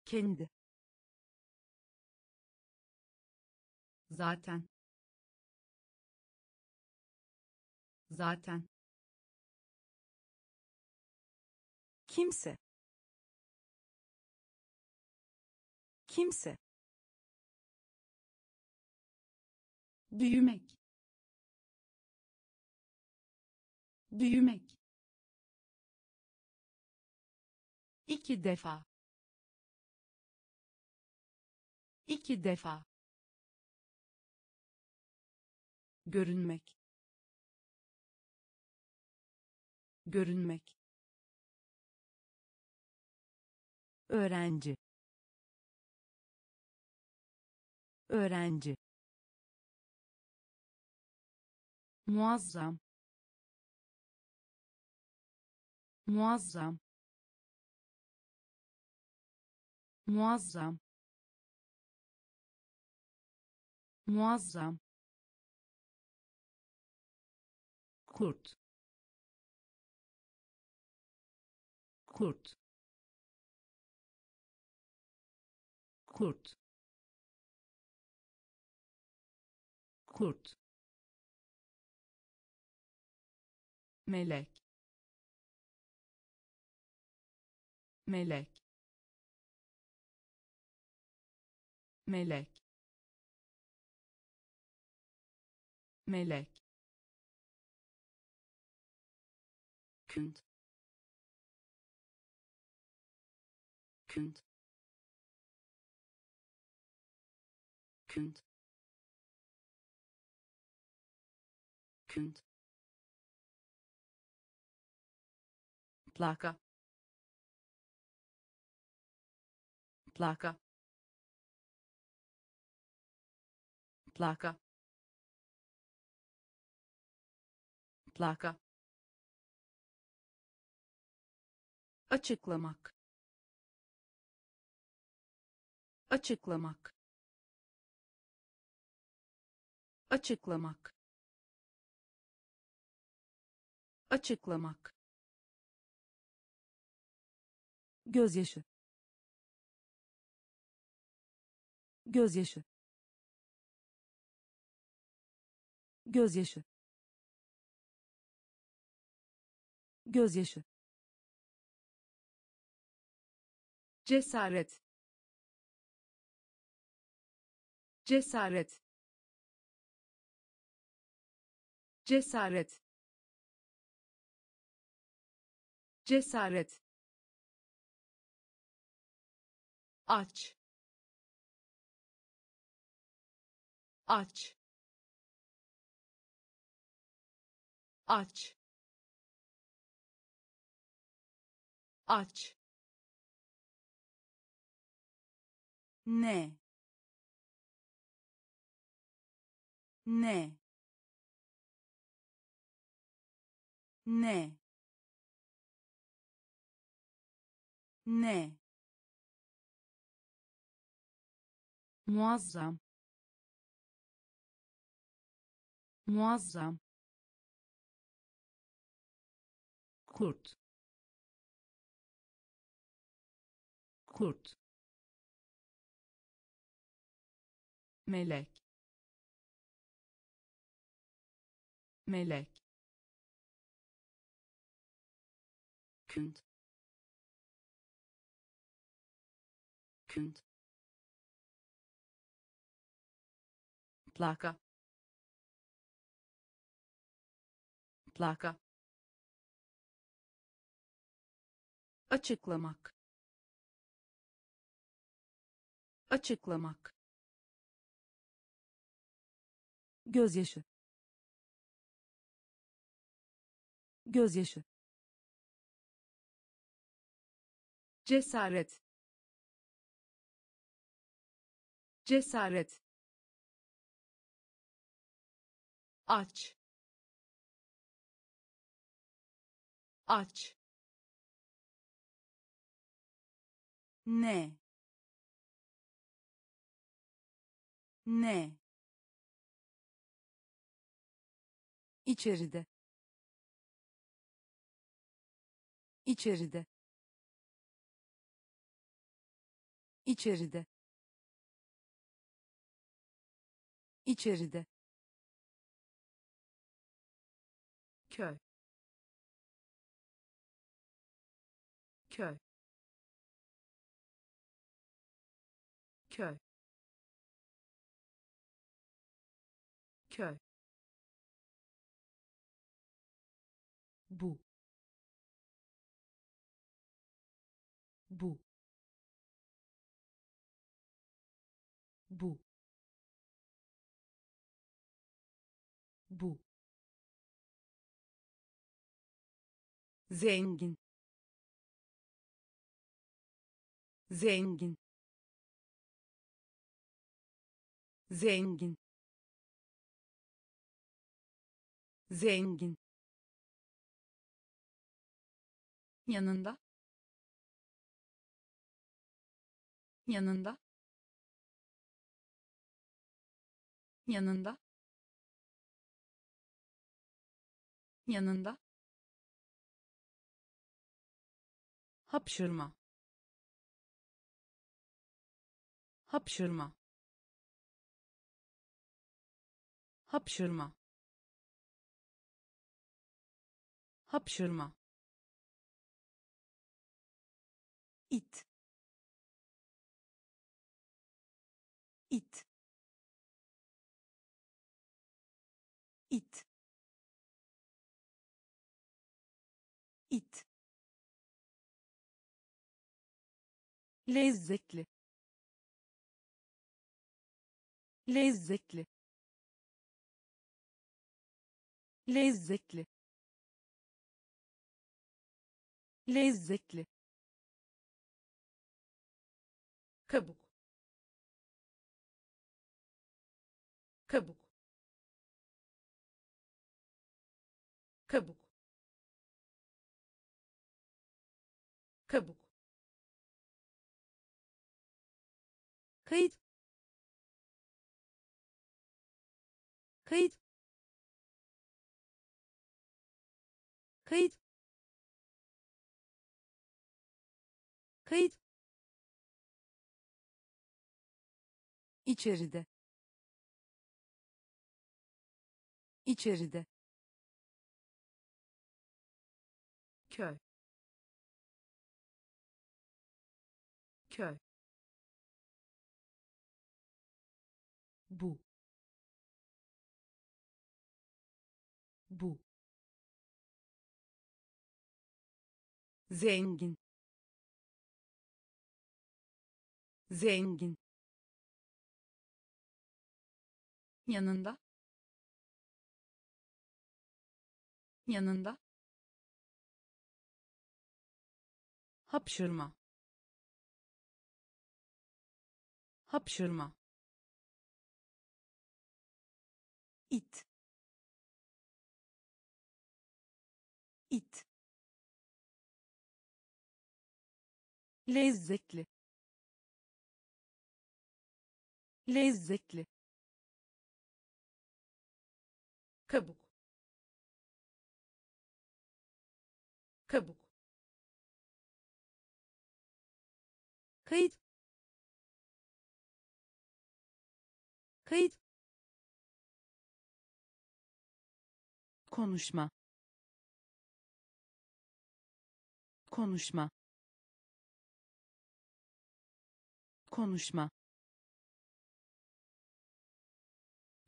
Kendi. Zaten. Zaten. Kimse. Kimse büyümek. Büyümek. İki defa. İki defa. Görünmek. Görünmek. Öğrenci. Öğrenci muazzam. Muazzam. Muazzam. Muazzam. Kurt. Kurt. Kurt. Kurt melek. Melek. Melek. Melek. Künd künd künd künd plaka plaka plaka plaka açıklamak. Açıklamak. Açıklamak. Açıklamak gözyaşı. Gözyaşı. Gözyaşı. Gözyaşı. Cesaret. Cesaret. Cesaret. Cesaret aç. Aç. Aç. Aç. Ne? Ne? Ne? Ne muazzam. Muazzam. Kurt. Kurt. Melek. Melek. Künd künd plaka plaka açıklamak. Açıklamak. Gözyaşı. Gözyaşı. Cesaret. Cesaret aç. Aç. Ne? Ne? İçeride. İçeride. İçeride. İçeride köy. Köy. Köy. Köy zengin. Zengin. Zengin. Zengin. Yanında. Yanında. Yanında. Yanında hapşırma. Hapşırma. Hapşırma. Hapşırma. İt lezzetli. Lezzetli. Lezzetli. Lezzetli. Kabuk. Kabuk kayıt. Kayıt. Kayıt. Kayıt. İçeride. İçeride. Köy. Köy zengin. Zengin. Yanında. Yanında. Hapşırma. Hapşırma. İt lezzetli. Lezzetli. Kabuk. Kabuk. Kayıt. Kayıt. Konuşma. Konuşma konuşma.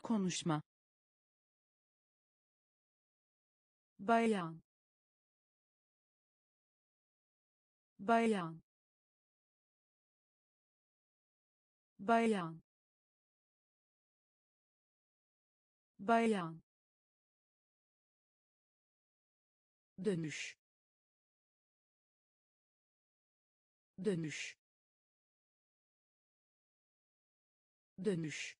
Konuşma. Bayan. Bayan. Bayan. Bayan. Dönüş. Dönüş dönüş.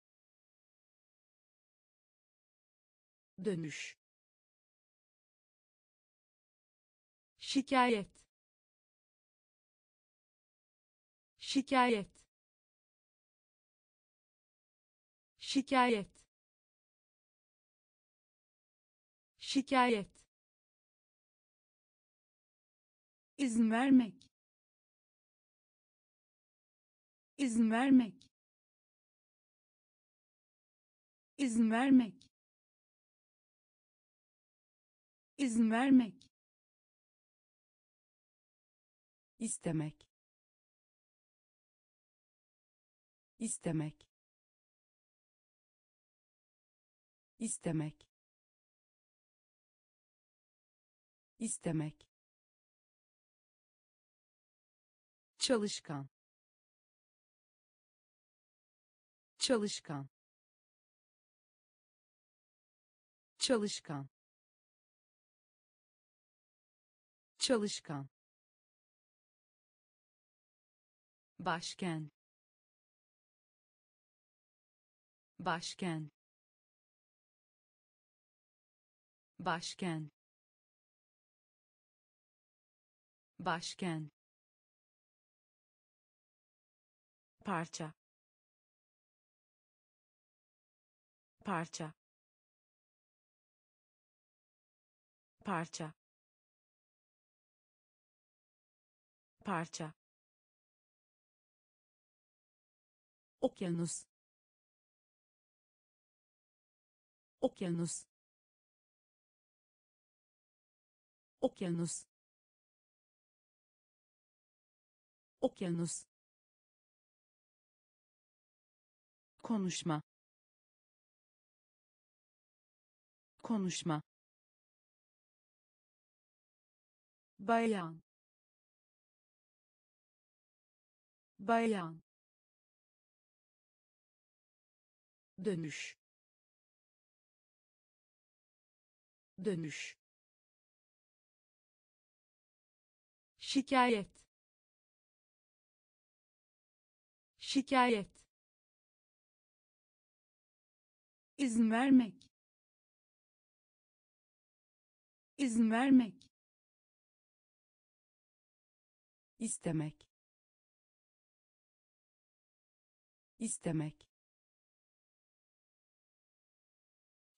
Dönüş. Şikayet. Şikayet. Şikayet. Şikayet. İzin vermek. İzin vermek izin vermek. İzin vermek. İstemek. İstemek. İstemek. İstemek. Çalışkan. Çalışkan çalışkan. Çalışkan. Başkent. Başkent. Başkent. Başkent. Parça. Parça parça. Parça. Okyanus. Okyanus. Okyanus. Okyanus. Konuşma. Konuşma bayan. Bayan. Dönüş. Dönüş. Şikayet. Şikayet. İzin vermek. İzin vermek istemek. İstemek.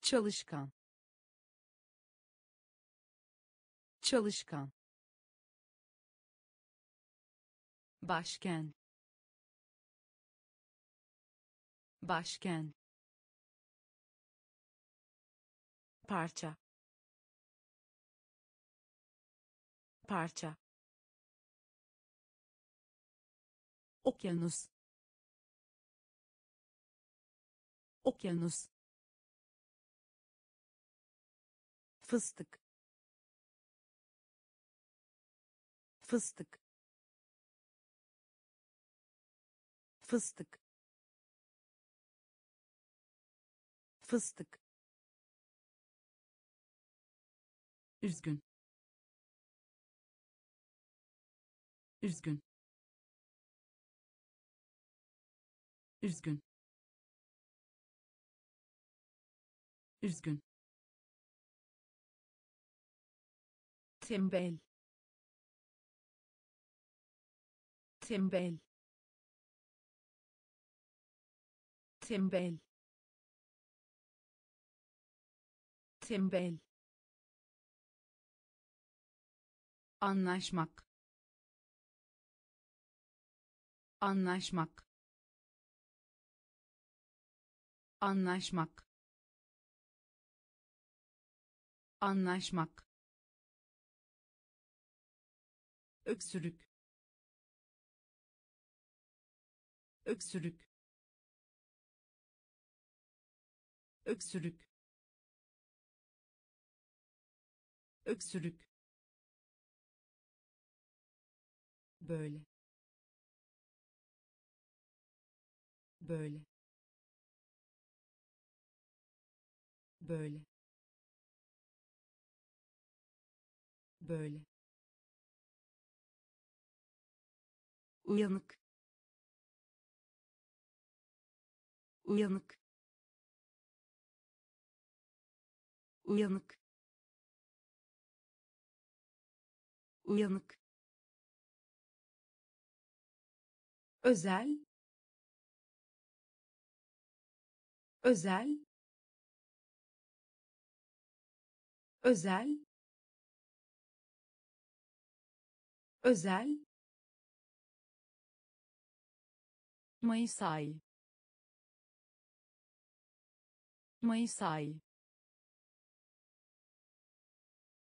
Çalışkan. Çalışkan. Başkent. Başkent. Parça. Parça okyanus. Okyanus. Fıstık. Fıstık. Fıstık. Fıstık. Üzgün. Üzgün üzgün. Üzgün. Tembel. Tembel. Tembel. Tembel. Anlaşmak. Anlaşmak anlaşmak. Anlaşmak. Öksürük. Öksürük. Öksürük. Öksürük. Böyle. Böyle böyle. Böyle. Uyanık. Uyanık. Uyanık. Uyanık. Özel. Özel özel. Özel. Mayıs ayı. Mayıs ayı.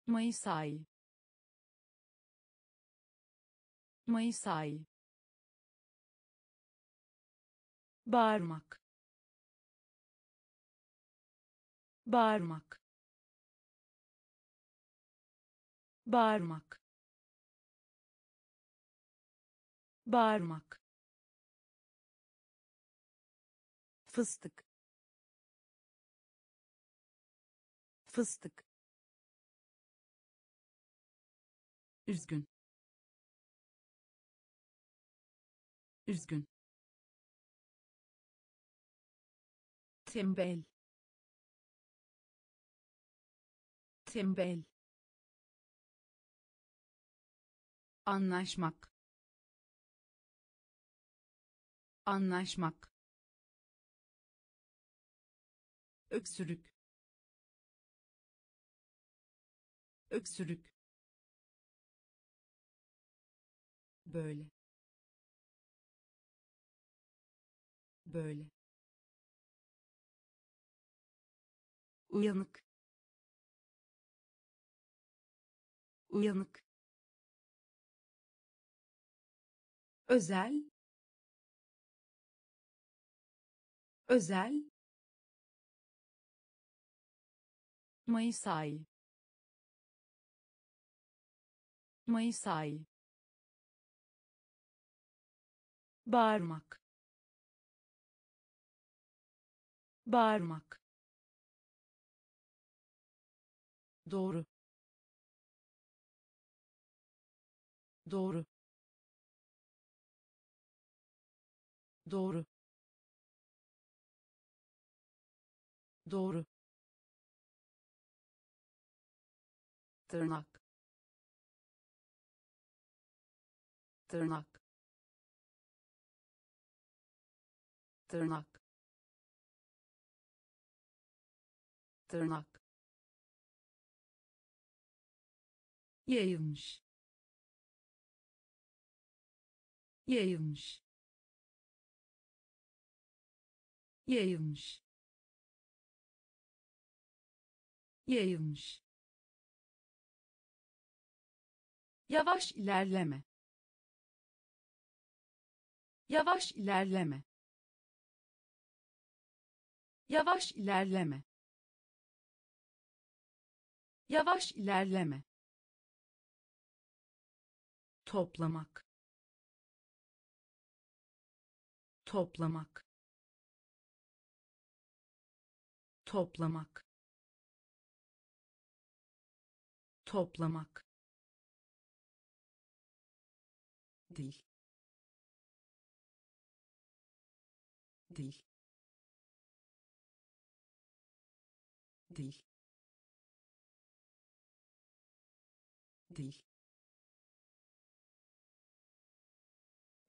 Mayıs ayı. Mayıs ayı. Bağırmak. Bağırmak bağırmak. Bağırmak. Fıstık. Fıstık. Üzgün. Üzgün. Tembel. Tembel anlaşmak. Anlaşmak. Öksürük. Öksürük. Böyle. Böyle. Uyanık. Uyanık özel. Özel. Mayıs ayı. Mayıs ayı. Bağırmak. Bağırmak. Doğru. Doğru doğru. Doğru. Tırnak. Tırnak. Tırnak. Tırnak. Yayılmış. Yayılmış yayılmış. Yayılmış. Yavaş ilerleme. Yavaş ilerleme. Yavaş ilerleme. Yavaş ilerleme. Toplamak. Toplamak toplamak. Toplamak. Dil. Dil. Dil. Dil.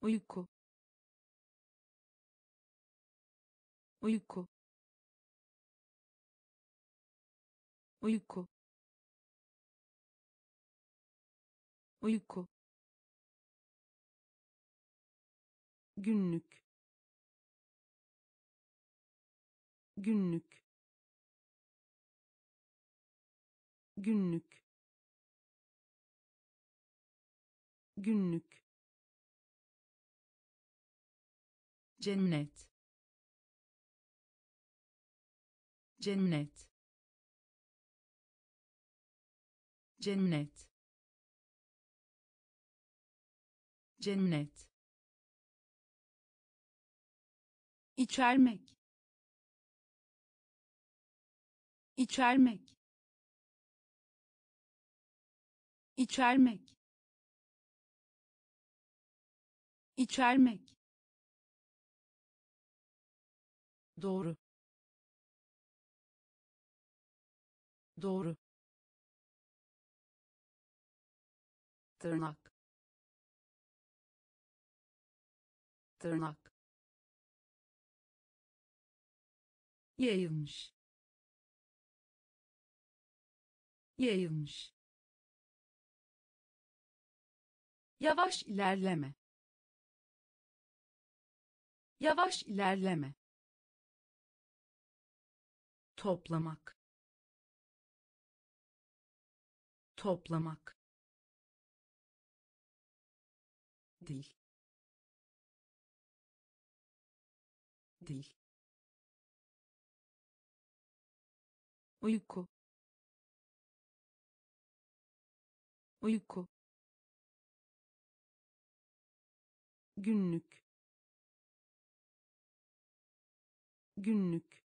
Uyku. Uyku uyku. Uyku. Günlük. Günlük. Günlük. Günlük. Cennet. Cennet cennet. Cennet. İçermek. İçermek. İçermek. İçermek. Doğru. Doğru tırnak. Tırnak. Yayılmış. Yayılmış. Yavaş ilerleme. Yavaş ilerleme. toplamak. Toplamak dil dil uyku. Uyku. Günlük. Günlük.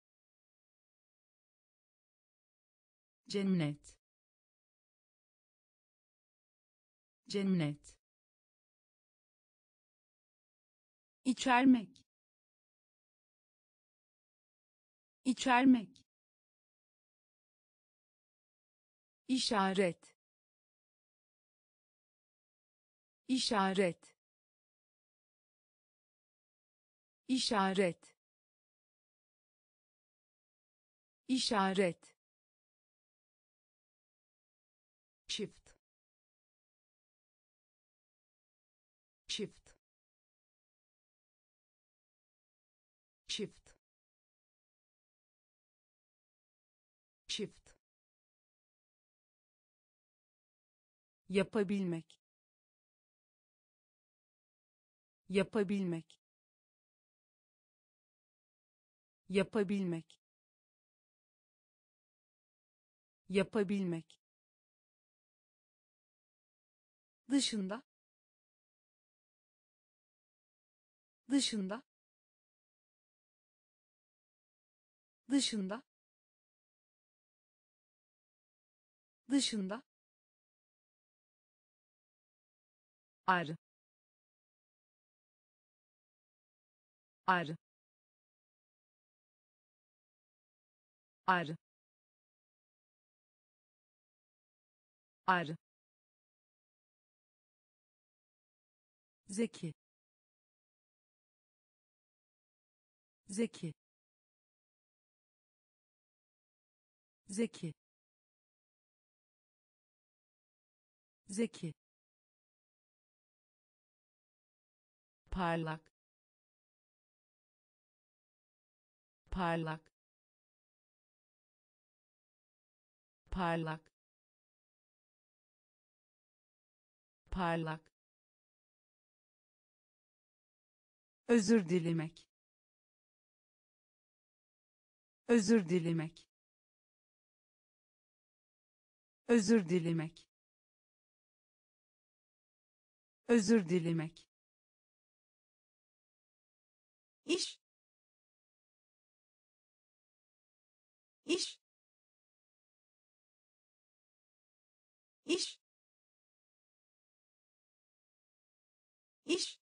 Cennet. Cennet içermek. içermek. işaret işaret işaret işaret yapabilmek. Yapabilmek. Yapabilmek. Yapabilmek. Dışında. Dışında. Dışında. Dışında arı arı arı arı zeki. Zeki. Zeki. Zeki parlak parlak parlak parlak. Özür dilemek. Özür dilemek. Özür dilemek. Özür dilemek iş. İş. İş. İş.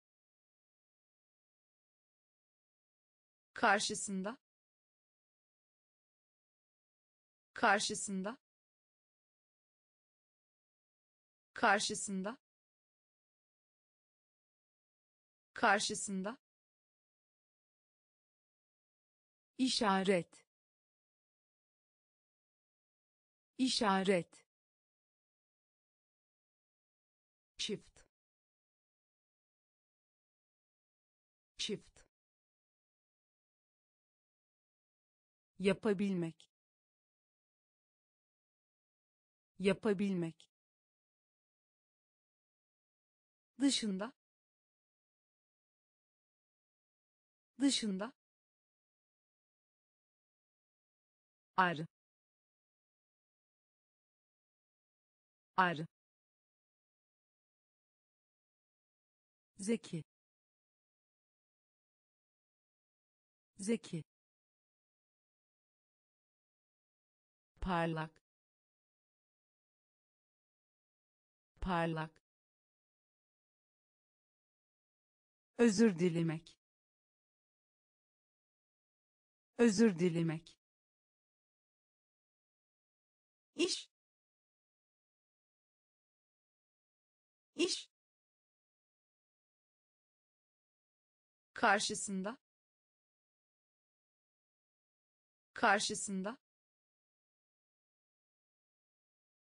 Karşısında. Karşısında. Karşısında. Karşısında işaret. İşaret. Çift çift yapabilmek. Yapabilmek. Dışında. Dışında arı arı zeki zeki parlak parlak özür dilemek özür dilemek iş. İş. Karşısında. Karşısında